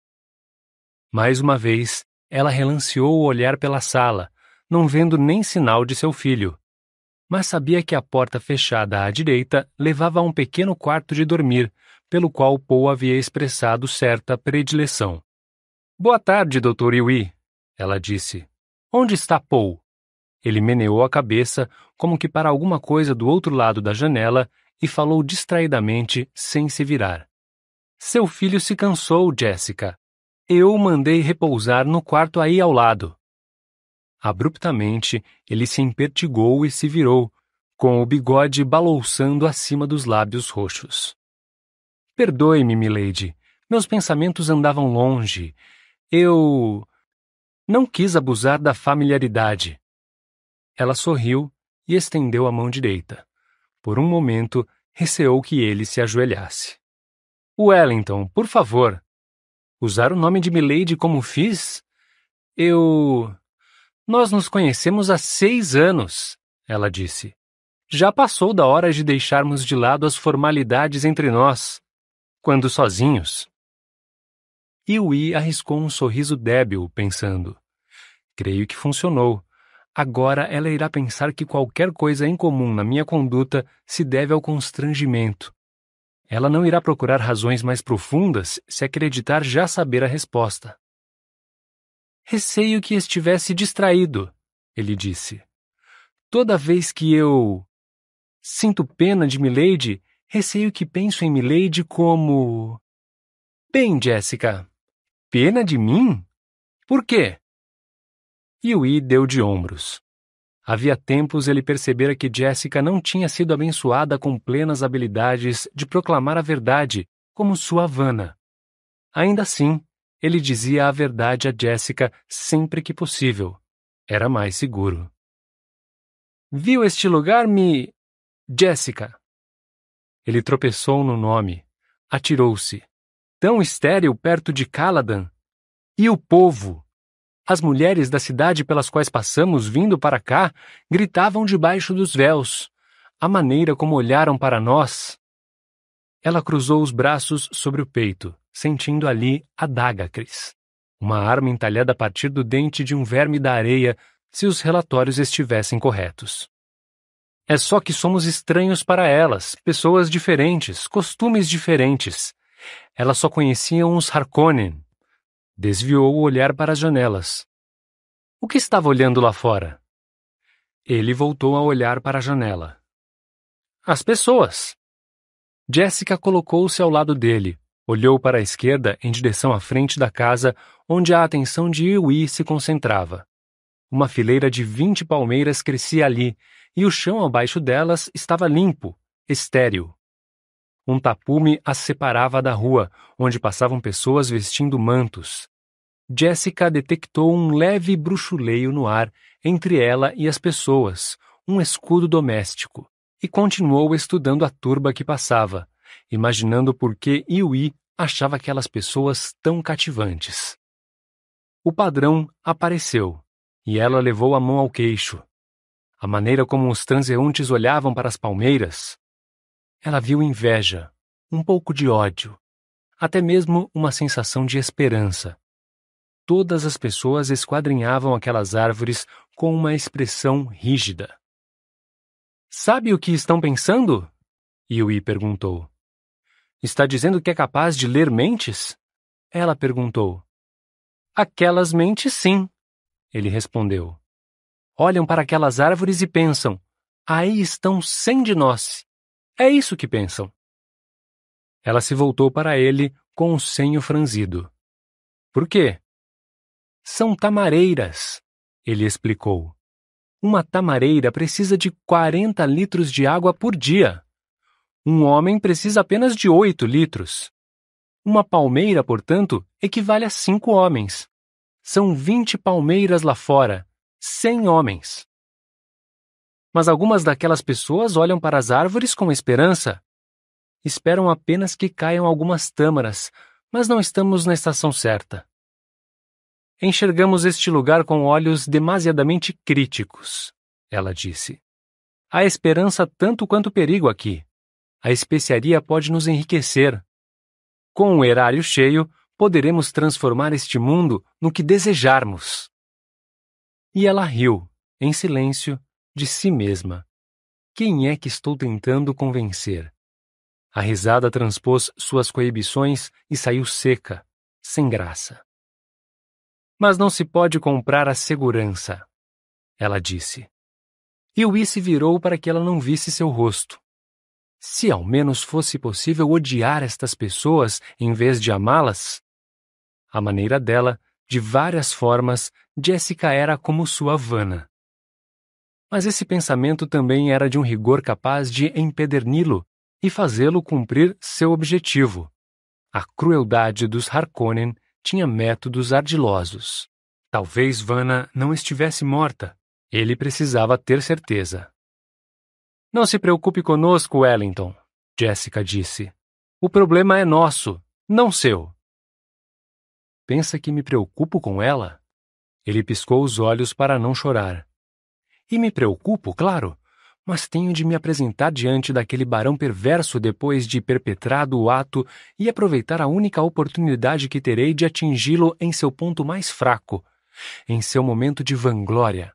Mais uma vez, ela relanceou o olhar pela sala, não vendo nem sinal de seu filho. Mas sabia que a porta fechada à direita levava a um pequeno quarto de dormir, pelo qual Paul havia expressado certa predileção. Boa tarde, Dr. Yui, ela disse. Onde está Paul? Ele meneou a cabeça, como que para alguma coisa do outro lado da janela, e falou distraidamente, sem se virar. Seu filho se cansou, Jessica. Eu o mandei repousar no quarto aí ao lado. Abruptamente, ele se empertigou e se virou, com o bigode balouçando acima dos lábios roxos. Perdoe-me, milady. Meus pensamentos andavam longe. Eu. Não quis abusar da familiaridade. Ela sorriu e estendeu a mão direita. Por um momento, receou que ele se ajoelhasse. Wellington, por favor. Usar o nome de Milady como fiz? Eu. Nós nos conhecemos há seis anos, ela disse. Já passou da hora de deixarmos de lado as formalidades entre nós quando sozinhos. Yui arriscou um sorriso débil, pensando: Creio que funcionou. Agora ela irá pensar que qualquer coisa incomum na minha conduta se deve ao constrangimento. Ela não irá procurar razões mais profundas se acreditar já saber a resposta. Receio que estivesse distraído, ele disse. Toda vez que eu sinto pena de Milady, Receio que penso em Milady como. Bem, Jéssica. Pena de mim? Por quê? Yui deu de ombros. Havia tempos ele percebera que Jéssica não tinha sido abençoada com plenas habilidades de proclamar a verdade, como sua Havana. Ainda assim, ele dizia a verdade a Jéssica sempre que possível. Era mais seguro. Viu este lugar, me. Jéssica, Ele tropeçou no nome. Atirou-se. Tão estéril perto de Caladan. E o povo? As mulheres da cidade pelas quais passamos vindo para cá gritavam debaixo dos véus. A maneira como olharam para nós. Ela cruzou os braços sobre o peito, sentindo ali a daga, Cris. Uma arma entalhada a partir do dente de um verme da areia, se os relatórios estivessem corretos. É só que somos estranhos para elas, pessoas diferentes, costumes diferentes. Elas só conheciam os Harkonnen, Desviou o olhar para as janelas. O que estava olhando lá fora? Ele voltou a olhar para a janela. As pessoas. Jessica colocou-se ao lado dele, olhou para a esquerda em direção à frente da casa, onde a atenção de Iwi se concentrava. Uma fileira de vinte palmeiras crescia ali, e o chão abaixo delas estava limpo, estéril. Um tapume as separava da rua, onde passavam pessoas vestindo mantos. Jessica detectou um leve bruxuleio no ar entre ela e as pessoas, um escudo doméstico, e continuou estudando a turba que passava, imaginando por que Iui achava aquelas pessoas tão cativantes. O padrão apareceu, e ela levou a mão ao queixo. A maneira como os transeuntes olhavam para as palmeiras, ela viu inveja, um pouco de ódio, até mesmo uma sensação de esperança. Todas as pessoas esquadrinhavam aquelas árvores com uma expressão rígida. Sabe o que estão pensando? Yui perguntou. Está dizendo que é capaz de ler mentes? Ela perguntou. Aquelas mentes, sim, ele respondeu. Olham para aquelas árvores e pensam: aí estão cem de nós. É isso que pensam. Ela se voltou para ele com o senho franzido. Por quê? São tamareiras, ele explicou. Uma tamareira precisa de 40 litros de água por dia. Um homem precisa apenas de 8 litros. Uma palmeira, portanto, equivale a cinco homens. São 20 palmeiras lá fora, 100 homens. Mas algumas daquelas pessoas olham para as árvores com esperança. Esperam apenas que caiam algumas tâmaras, mas não estamos na estação certa. Enxergamos este lugar com olhos demasiadamente críticos, ela disse. Há esperança tanto quanto perigo aqui. A especiaria pode nos enriquecer. Com o erário cheio, poderemos transformar este mundo no que desejarmos. E ela riu, em silêncio, de si mesma. Quem é que estou tentando convencer? A risada transpôs suas coibições e saiu seca, sem graça. Mas não se pode comprar a segurança, ela disse. E o virou para que ela não visse seu rosto. Se ao menos fosse possível odiar estas pessoas em vez de amá-las. A maneira dela, de várias formas, Jessica era como sua Vana. Mas esse pensamento também era de um rigor capaz de empederni-lo e fazê-lo cumprir seu objetivo. A crueldade dos Harkonnen tinha métodos ardilosos. Talvez Vanna não estivesse morta. Ele precisava ter certeza. Não se preocupe conosco, Wellington, Jessica disse. O problema é nosso, não seu. Pensa que me preocupo com ela? Ele piscou os olhos para não chorar. E me preocupo, claro, mas tenho de me apresentar diante daquele barão perverso depois de perpetrado o ato e aproveitar a única oportunidade que terei de atingi-lo em seu ponto mais fraco, em seu momento de vanglória.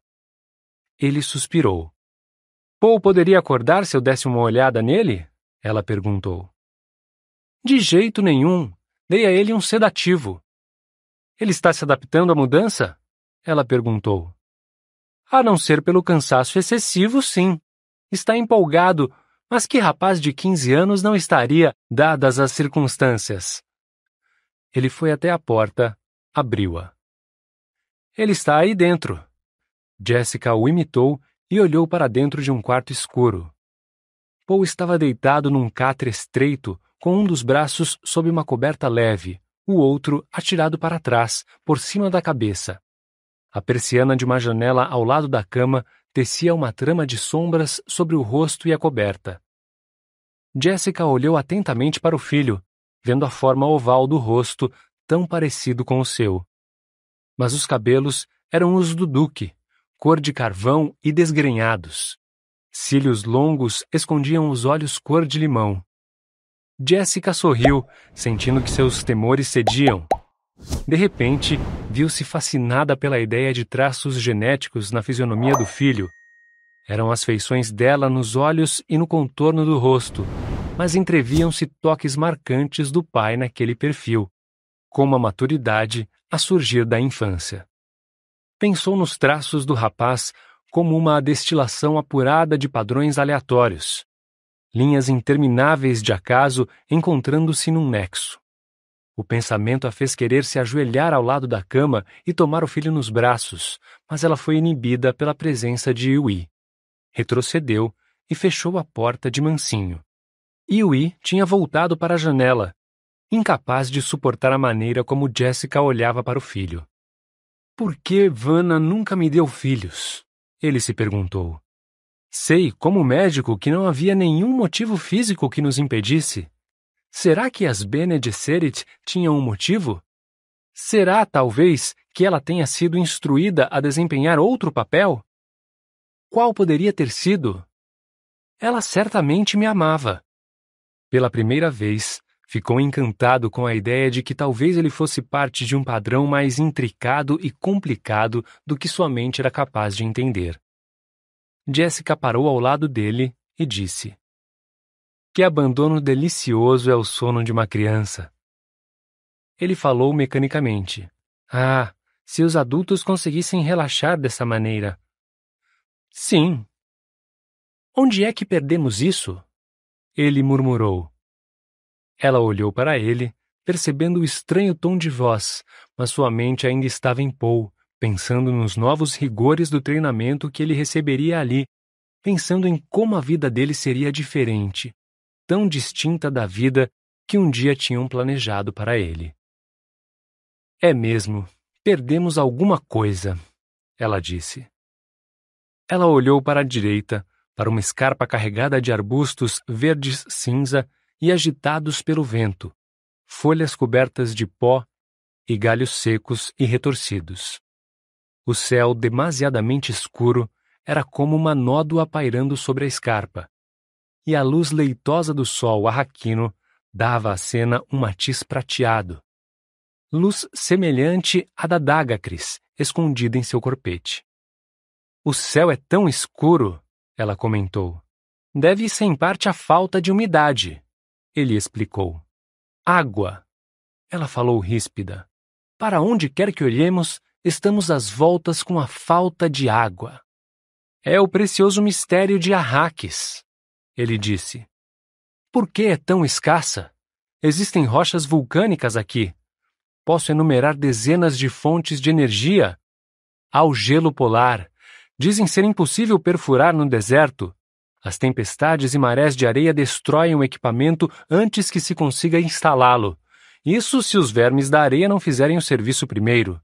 Ele suspirou. Paul poderia acordar se eu desse uma olhada nele? Ela perguntou. De jeito nenhum. Dei a ele um sedativo. Ele está se adaptando à mudança? Ela perguntou. A não ser pelo cansaço excessivo, sim. Está empolgado, mas que rapaz de 15 anos não estaria, dadas as circunstâncias? Ele foi até a porta, abriu-a. Ele está aí dentro. Jessica o imitou e olhou para dentro de um quarto escuro. Paul estava deitado num catre estreito, com um dos braços sob uma coberta leve, o outro atirado para trás, por cima da cabeça. A persiana de uma janela ao lado da cama tecia uma trama de sombras sobre o rosto e a coberta. Jessica olhou atentamente para o filho, vendo a forma oval do rosto, tão parecido com o seu. Mas os cabelos eram os do Duque, cor de carvão e desgrenhados. Cílios longos escondiam os olhos cor de limão. Jessica sorriu, sentindo que seus temores cediam. De repente, viu-se fascinada pela ideia de traços genéticos na fisionomia do filho. Eram as feições dela nos olhos e no contorno do rosto, mas entreviam-se toques marcantes do pai naquele perfil, como a maturidade a surgir da infância. Pensou nos traços do rapaz como uma destilação apurada de padrões aleatórios, linhas intermináveis de acaso encontrando-se num nexo. O pensamento a fez querer se ajoelhar ao lado da cama e tomar o filho nos braços, mas ela foi inibida pela presença de Yui. Retrocedeu e fechou a porta de mansinho. Yui tinha voltado para a janela, incapaz de suportar a maneira como Jessica olhava para o filho. Por que Vanna nunca me deu filhos? Ele se perguntou. Sei, como médico, que não havia nenhum motivo físico que nos impedisse. Será que as Bene Gesserit tinham um motivo? Será, talvez, que ela tenha sido instruída a desempenhar outro papel? Qual poderia ter sido? Ela certamente me amava. Pela primeira vez, ficou encantado com a ideia de que talvez ele fosse parte de um padrão mais intricado e complicado do que sua mente era capaz de entender. Jessica parou ao lado dele e disse: Que abandono delicioso é o sono de uma criança. Ele falou mecanicamente: Ah, se os adultos conseguissem relaxar dessa maneira. Sim. Onde é que perdemos isso? Ele murmurou. Ela olhou para ele, percebendo o estranho tom de voz, mas sua mente ainda estava em Paul, pensando nos novos rigores do treinamento que ele receberia ali, pensando em como a vida dele seria diferente, tão distinta da vida que um dia tinham planejado para ele. É mesmo, perdemos alguma coisa, ela disse. Ela olhou para a direita, para uma escarpa carregada de arbustos verdes cinza e agitados pelo vento, folhas cobertas de pó e galhos secos e retorcidos. O céu, demasiadamente escuro, era como uma nódoa pairando sobre a escarpa, e a luz leitosa do sol arraquino dava à cena um matiz prateado. Luz semelhante à da Dagacris, escondida em seu corpete. O céu é tão escuro, ela comentou. Deve ser em parte a falta de umidade. Ele explicou. Água. Ela falou ríspida. Para onde quer que olhemos, estamos às voltas com a falta de água. É o precioso mistério de Arraques, ele disse. Por que é tão escassa? Existem rochas vulcânicas aqui. Posso enumerar dezenas de fontes de energia. Há o gelo polar. Dizem ser impossível perfurar no deserto. As tempestades e marés de areia destroem o equipamento antes que se consiga instalá-lo. Isso se os vermes da areia não fizerem o serviço primeiro.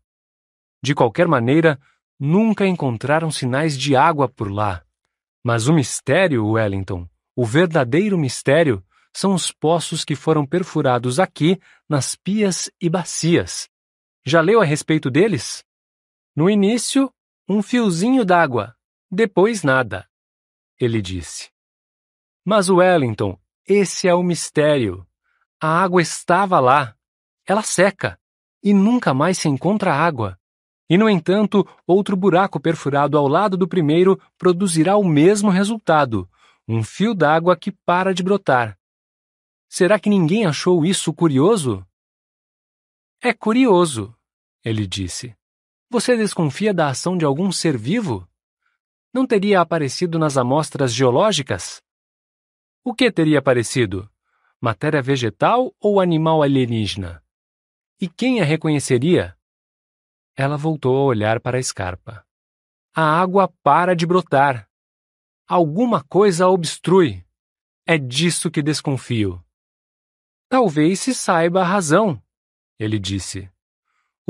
De qualquer maneira, nunca encontraram sinais de água por lá. Mas o mistério, Wellington, o verdadeiro mistério, são os poços que foram perfurados aqui nas pias e bacias. Já leu a respeito deles? No início, um fiozinho d'água, depois nada. Ele disse. Mas, Wellington, esse é o mistério. A água estava lá. Ela seca. E nunca mais se encontra água. E, no entanto, outro buraco perfurado ao lado do primeiro produzirá o mesmo resultado: um fio d'água que para de brotar. Será que ninguém achou isso curioso? É curioso, ele disse. Você desconfia da ação de algum ser vivo? Não teria aparecido nas amostras geológicas? O que teria aparecido? Matéria vegetal ou animal alienígena? E quem a reconheceria? Ela voltou a olhar para a escarpa. A água para de brotar. Alguma coisa a obstrui. É disso que desconfio. Talvez se saiba a razão, ele disse.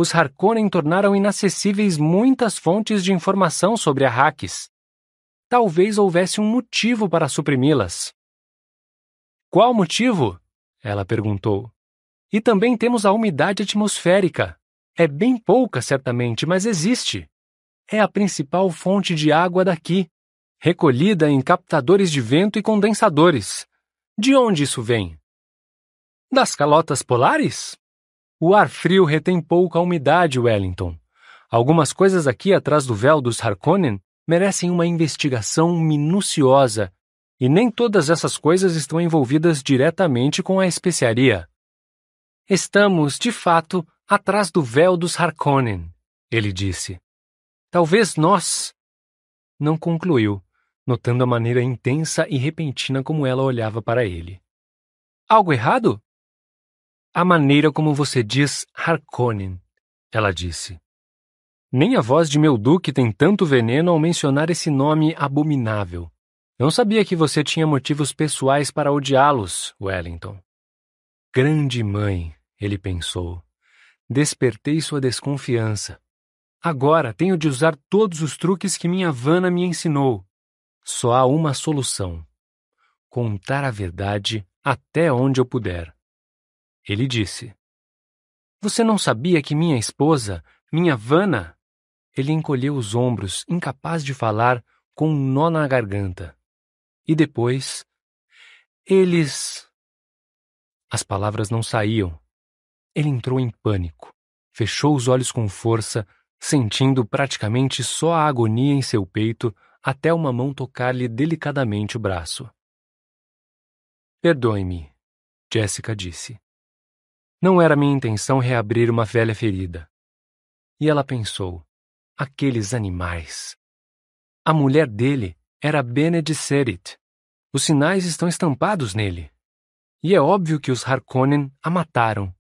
Os Harkonnen tornaram inacessíveis muitas fontes de informação sobre Arrakis. Talvez houvesse um motivo para suprimi-las. Qual motivo? Ela perguntou. E também temos a umidade atmosférica. É bem pouca, certamente, mas existe. É a principal fonte de água daqui, recolhida em captadores de vento e condensadores. De onde isso vem? Das calotas polares? O ar frio retém pouca umidade, Wellington. Algumas coisas aqui atrás do véu dos Harkonnen merecem uma investigação minuciosa, e nem todas essas coisas estão envolvidas diretamente com a especiaria. Estamos, de fato, atrás do véu dos Harkonnen, ele disse. Talvez nós. Não concluiu, notando a maneira intensa e repentina como ela olhava para ele. Algo errado? A maneira como você diz Harkonnen, ela disse. Nem a voz de meu duque tem tanto veneno ao mencionar esse nome abominável. Não sabia que você tinha motivos pessoais para odiá-los, Wellington. Grande mãe, ele pensou. Despertei sua desconfiança. Agora tenho de usar todos os truques que minha Vana me ensinou. Só há uma solução: contar a verdade até onde eu puder. Ele disse: Você não sabia que minha esposa, minha Vana, ele encolheu os ombros, incapaz de falar, com um nó na garganta. E depois. Eles. As palavras não saíam. Ele entrou em pânico. Fechou os olhos com força, sentindo praticamente só a agonia em seu peito até uma mão tocar-lhe delicadamente o braço. Perdoe-me, Jéssica disse. Não era minha intenção reabrir uma velha ferida. E ela pensou: Aqueles animais. A mulher dele era Bene Gesserit. Os sinais estão estampados nele. E é óbvio que os Harkonnen a mataram.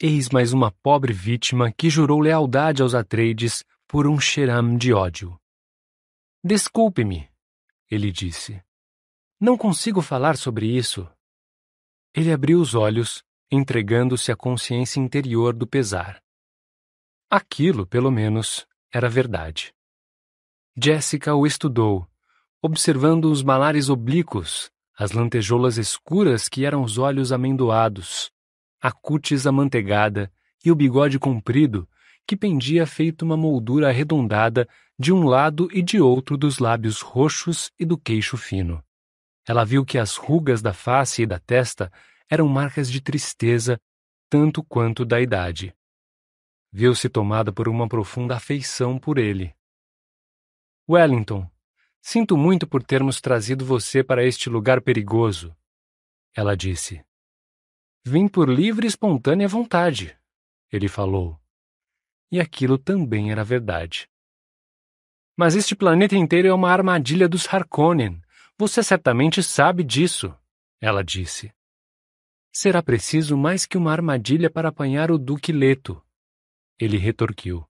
Eis mais uma pobre vítima que jurou lealdade aos Atreides por um xeram de ódio. Desculpe-me, ele disse. Não consigo falar sobre isso. Ele abriu os olhos, entregando-se à consciência interior do pesar. Aquilo, pelo menos, era verdade. Jéssica o estudou, observando os malares oblíquos, as lantejoulas escuras que eram os olhos amendoados, a cutis amanteigada e o bigode comprido que pendia feito uma moldura arredondada de um lado e de outro dos lábios roxos e do queixo fino. Ela viu que as rugas da face e da testa eram marcas de tristeza tanto quanto da idade viu-se tomada por uma profunda afeição por ele. Wellington, sinto muito por termos trazido você para este lugar perigoso, ela disse. Vim por livre e espontânea vontade, ele falou. E aquilo também era verdade. Mas este planeta inteiro é uma armadilha dos Harkonnen. Você certamente sabe disso, ela disse. Será preciso mais que uma armadilha para apanhar o Duque Leto, ele retorquiu.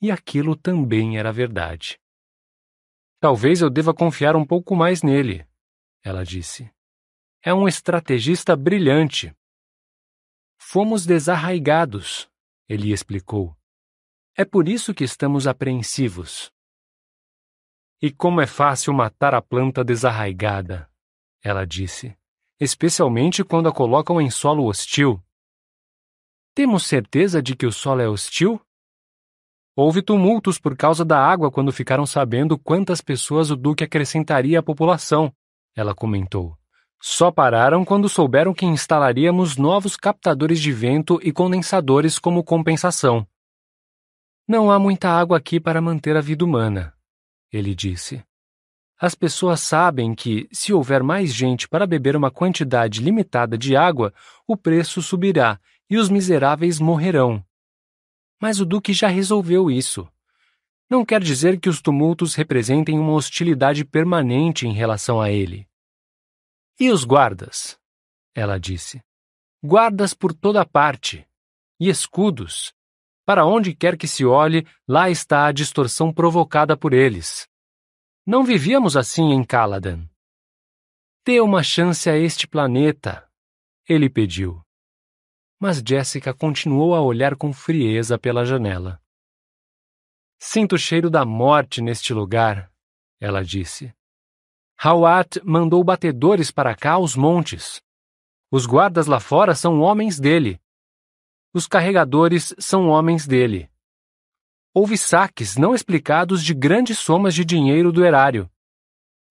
E aquilo também era verdade. Talvez eu deva confiar um pouco mais nele, ela disse. É um estrategista brilhante. Fomos desarraigados, ele explicou. É por isso que estamos apreensivos. E como é fácil matar a planta desarraigada, ela disse, especialmente quando a colocam em solo hostil. Temos certeza de que o solo é hostil? Houve tumultos por causa da água quando ficaram sabendo quantas pessoas o Duque acrescentaria à população, ela comentou. Só pararam quando souberam que instalaríamos novos captadores de vento e condensadores como compensação. Não há muita água aqui para manter a vida humana, ele disse. As pessoas sabem que, se houver mais gente para beber uma quantidade limitada de água, o preço subirá e os miseráveis morrerão. Mas o Duque já resolveu isso. Não quer dizer que os tumultos representem uma hostilidade permanente em relação a ele. E os guardas? Ela disse. Guardas por toda parte. E escudos. Para onde quer que se olhe, lá está a distorção provocada por eles. Não vivíamos assim em Caladan. Dê uma chance a este planeta, ele pediu mas Jessica continuou a olhar com frieza pela janela. Sinto o cheiro da morte neste lugar, ela disse. Hawat mandou batedores para cá aos montes. Os guardas lá fora são homens dele. Os carregadores são homens dele. Houve saques não explicados de grandes somas de dinheiro do erário.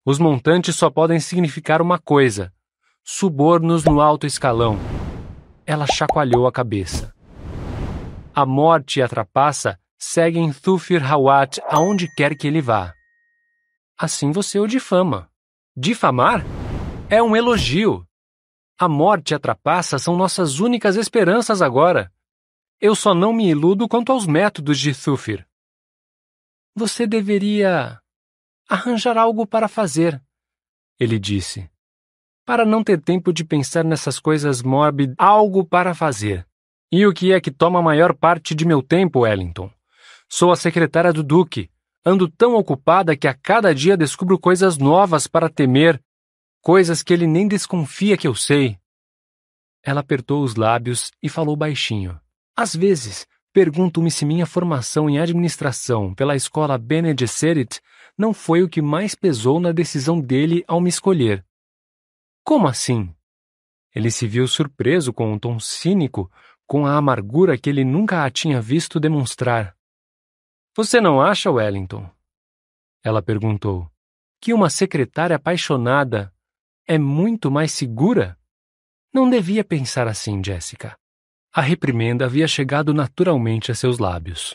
Os montantes só podem significar uma coisa: subornos no alto escalão. Ela chacoalhou a cabeça. A morte e a trapaça seguem Thufir Hawat aonde quer que ele vá. Assim você o difama. Difamar? É um elogio. A morte e a trapaça são nossas únicas esperanças agora. Eu só não me iludo quanto aos métodos de Thufir. Você deveria arranjar algo para fazer, ele disse. Para não ter tempo de pensar nessas coisas mórbidas, algo para fazer. E o que é que toma a maior parte de meu tempo, Wellington? Sou a secretária do Duque. Ando tão ocupada que a cada dia descubro coisas novas para temer, coisas que ele nem desconfia que eu sei. Ela apertou os lábios e falou baixinho. Às vezes, pergunto-me se minha formação em administração pela escola Bene Gesserit não foi o que mais pesou na decisão dele ao me escolher. Como assim? Ele se viu surpreso com um tom cínico, com a amargura que ele nunca a tinha visto demonstrar. Você não acha, Wellington? Ela perguntou. Que uma secretária apaixonada é muito mais segura? Não devia pensar assim, Jéssica. A reprimenda havia chegado naturalmente a seus lábios.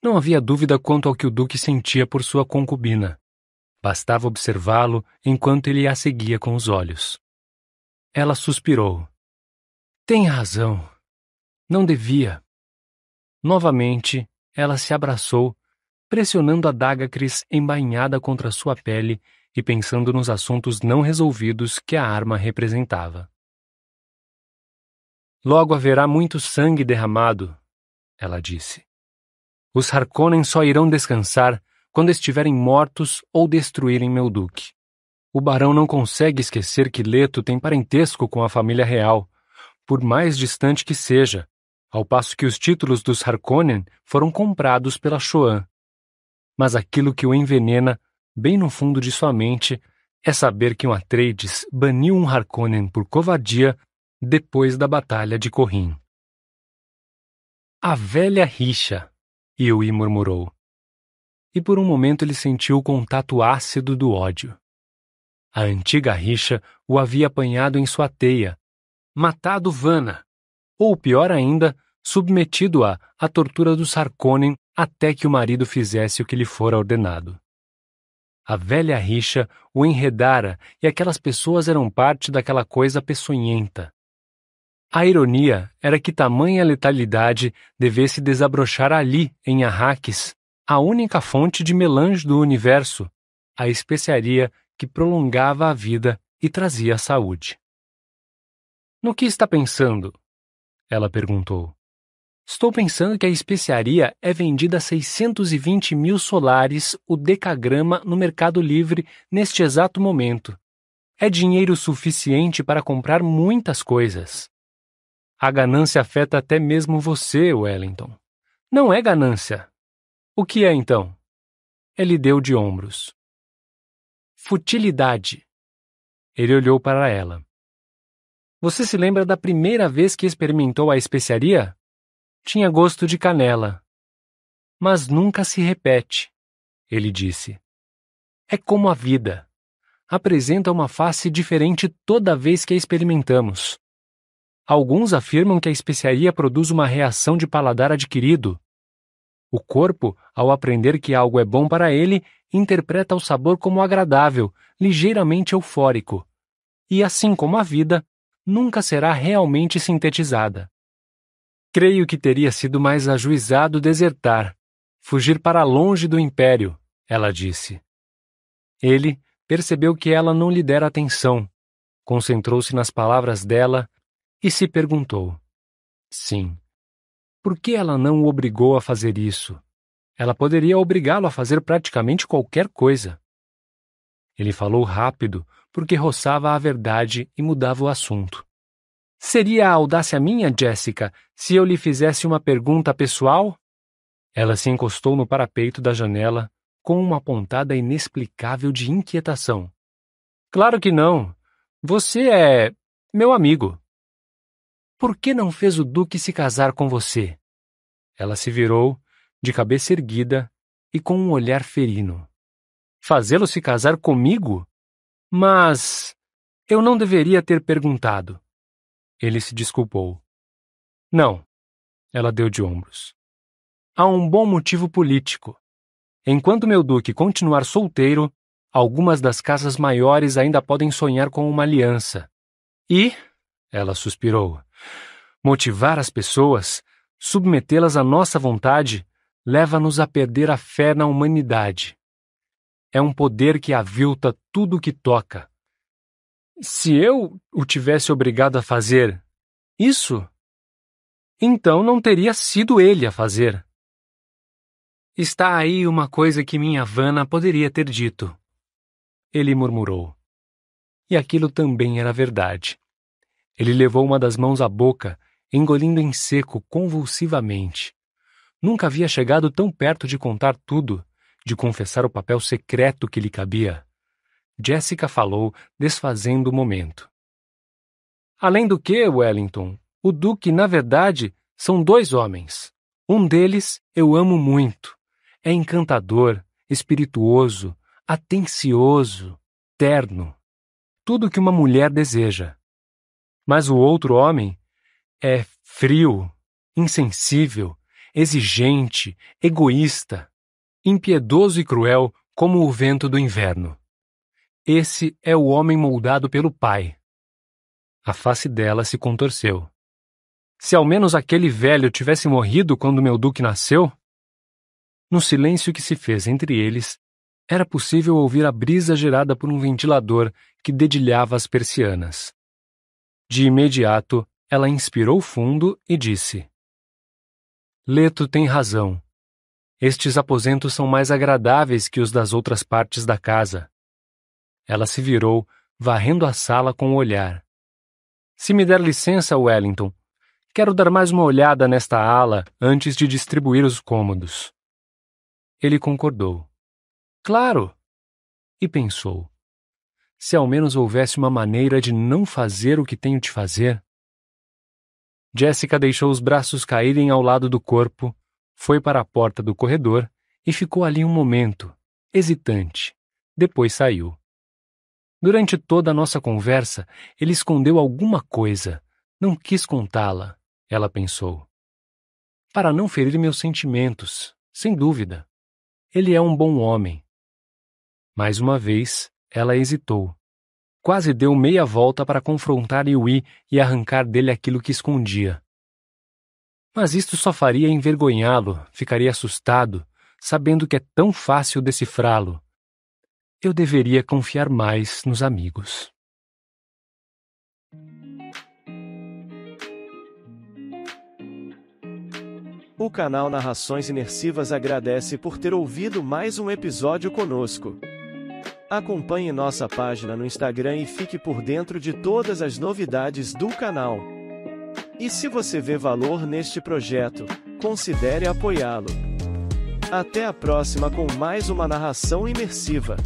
Não havia dúvida quanto ao que o Duque sentia por sua concubina. Bastava observá-lo enquanto ele a seguia com os olhos. Ela suspirou. Tem razão. Não devia. Novamente, ela se abraçou, pressionando a Dagacris embainhada contra sua pele e pensando nos assuntos não resolvidos que a arma representava. Logo haverá muito sangue derramado, ela disse. Os Harkonnen só irão descansar quando estiverem mortos ou destruírem meu duque. O barão não consegue esquecer que Leto tem parentesco com a família real, por mais distante que seja, ao passo que os títulos dos Harkonnen foram comprados pela Shoan. Mas aquilo que o envenena, bem no fundo de sua mente, é saber que um Atreides baniu um Harkonnen por covardia depois da Batalha de Corrin. A velha rixa, Yui murmurou. E por um momento ele sentiu o contato ácido do ódio. A antiga rixa o havia apanhado em sua teia, matado Vana, ou pior ainda, submetido-a à tortura do Sarkonen até que o marido fizesse o que lhe fora ordenado. A velha rixa o enredara e aquelas pessoas eram parte daquela coisa peçonhenta, a ironia era que tamanha letalidade devesse desabrochar ali, em Arrakis, a única fonte de melange do universo, a especiaria que prolongava a vida e trazia a saúde. No que está pensando? Ela perguntou. Estou pensando que a especiaria é vendida a 620 mil solares o decagrama no Mercado Livre neste exato momento. É dinheiro suficiente para comprar muitas coisas. A ganância afeta até mesmo você, Wellington. Não é ganância. O que é então? Ele deu de ombros. Futilidade. Ele olhou para ela. Você se lembra da primeira vez que experimentou a especiaria? Tinha gosto de canela. Mas nunca se repete, ele disse. É como a vida. Apresenta uma face diferente toda vez que a experimentamos. Alguns afirmam que a especiaria produz uma reação de paladar adquirido. O corpo, ao aprender que algo é bom para ele, interpreta o sabor como agradável, ligeiramente eufórico. E assim como a vida, nunca será realmente sintetizada. Creio que teria sido mais ajuizado desertar, fugir para longe do império, ela disse. Ele percebeu que ela não lhe dera atenção. Concentrou-se nas palavras dela e se perguntou: Sim, por que ela não o obrigou a fazer isso? Ela poderia obrigá-lo a fazer praticamente qualquer coisa. Ele falou rápido, porque roçava a verdade e mudava o assunto. Seria a audácia minha, Jessica, se eu lhe fizesse uma pergunta pessoal? Ela se encostou no parapeito da janela com uma pontada inexplicável de inquietação. Claro que não. Você é meu amigo. Por que não fez o Duque se casar com você? Ela se virou, de cabeça erguida e com um olhar ferino. Fazê-lo se casar comigo? Mas. Eu não deveria ter perguntado. Ele se desculpou. Não. Ela deu de ombros. Há um bom motivo político. Enquanto meu duque continuar solteiro, algumas das casas maiores ainda podem sonhar com uma aliança. E, ela suspirou, motivar as pessoas, submetê-las à nossa vontade, leva-nos a perder a fé na humanidade. É um poder que avilta tudo o que toca. Se eu o tivesse obrigado a fazer isso, então não teria sido ele a fazer. Está aí uma coisa que minha Vana poderia ter dito. Ele murmurou. E aquilo também era verdade. Ele levou uma das mãos à boca, engolindo em seco convulsivamente. Nunca havia chegado tão perto de contar tudo, de confessar o papel secreto que lhe cabia. Jessica falou, desfazendo o momento. Além do que, Wellington, o Duque, na verdade, são dois homens. Um deles eu amo muito. É encantador, espirituoso, atencioso, terno. Tudo que uma mulher deseja. Mas o outro homem é frio, insensível, exigente, egoísta, impiedoso e cruel como o vento do inverno. Esse é o homem moldado pelo pai. A face dela se contorceu. Se ao menos aquele velho tivesse morrido quando meu duque nasceu? No silêncio que se fez entre eles, era possível ouvir a brisa gerada por um ventilador que dedilhava as persianas. De imediato, ela inspirou fundo e disse: Leto tem razão. Estes aposentos são mais agradáveis que os das outras partes da casa. Ela se virou, varrendo a sala com o olhar. Se me der licença, Wellington, quero dar mais uma olhada nesta ala antes de distribuir os cômodos. Ele concordou. Claro! E pensou se ao menos houvesse uma maneira de não fazer o que tenho de fazer. Jessica deixou os braços caírem ao lado do corpo, foi para a porta do corredor e ficou ali um momento, hesitante. Depois saiu. Durante toda a nossa conversa, ele escondeu alguma coisa. Não quis contá-la, ela pensou. Para não ferir meus sentimentos, sem dúvida. Ele é um bom homem. Mais uma vez, ela hesitou. Quase deu meia volta para confrontar Yui e arrancar dele aquilo que escondia. Mas isto só faria envergonhá-lo, ficaria assustado, sabendo que é tão fácil decifrá-lo. Eu deveria confiar mais nos amigos. O canal Narrações Imersivas agradece por ter ouvido mais um episódio conosco. Acompanhe nossa página no Instagram e fique por dentro de todas as novidades do canal. E se você vê valor neste projeto, considere apoiá-lo. Até a próxima com mais uma narração imersiva.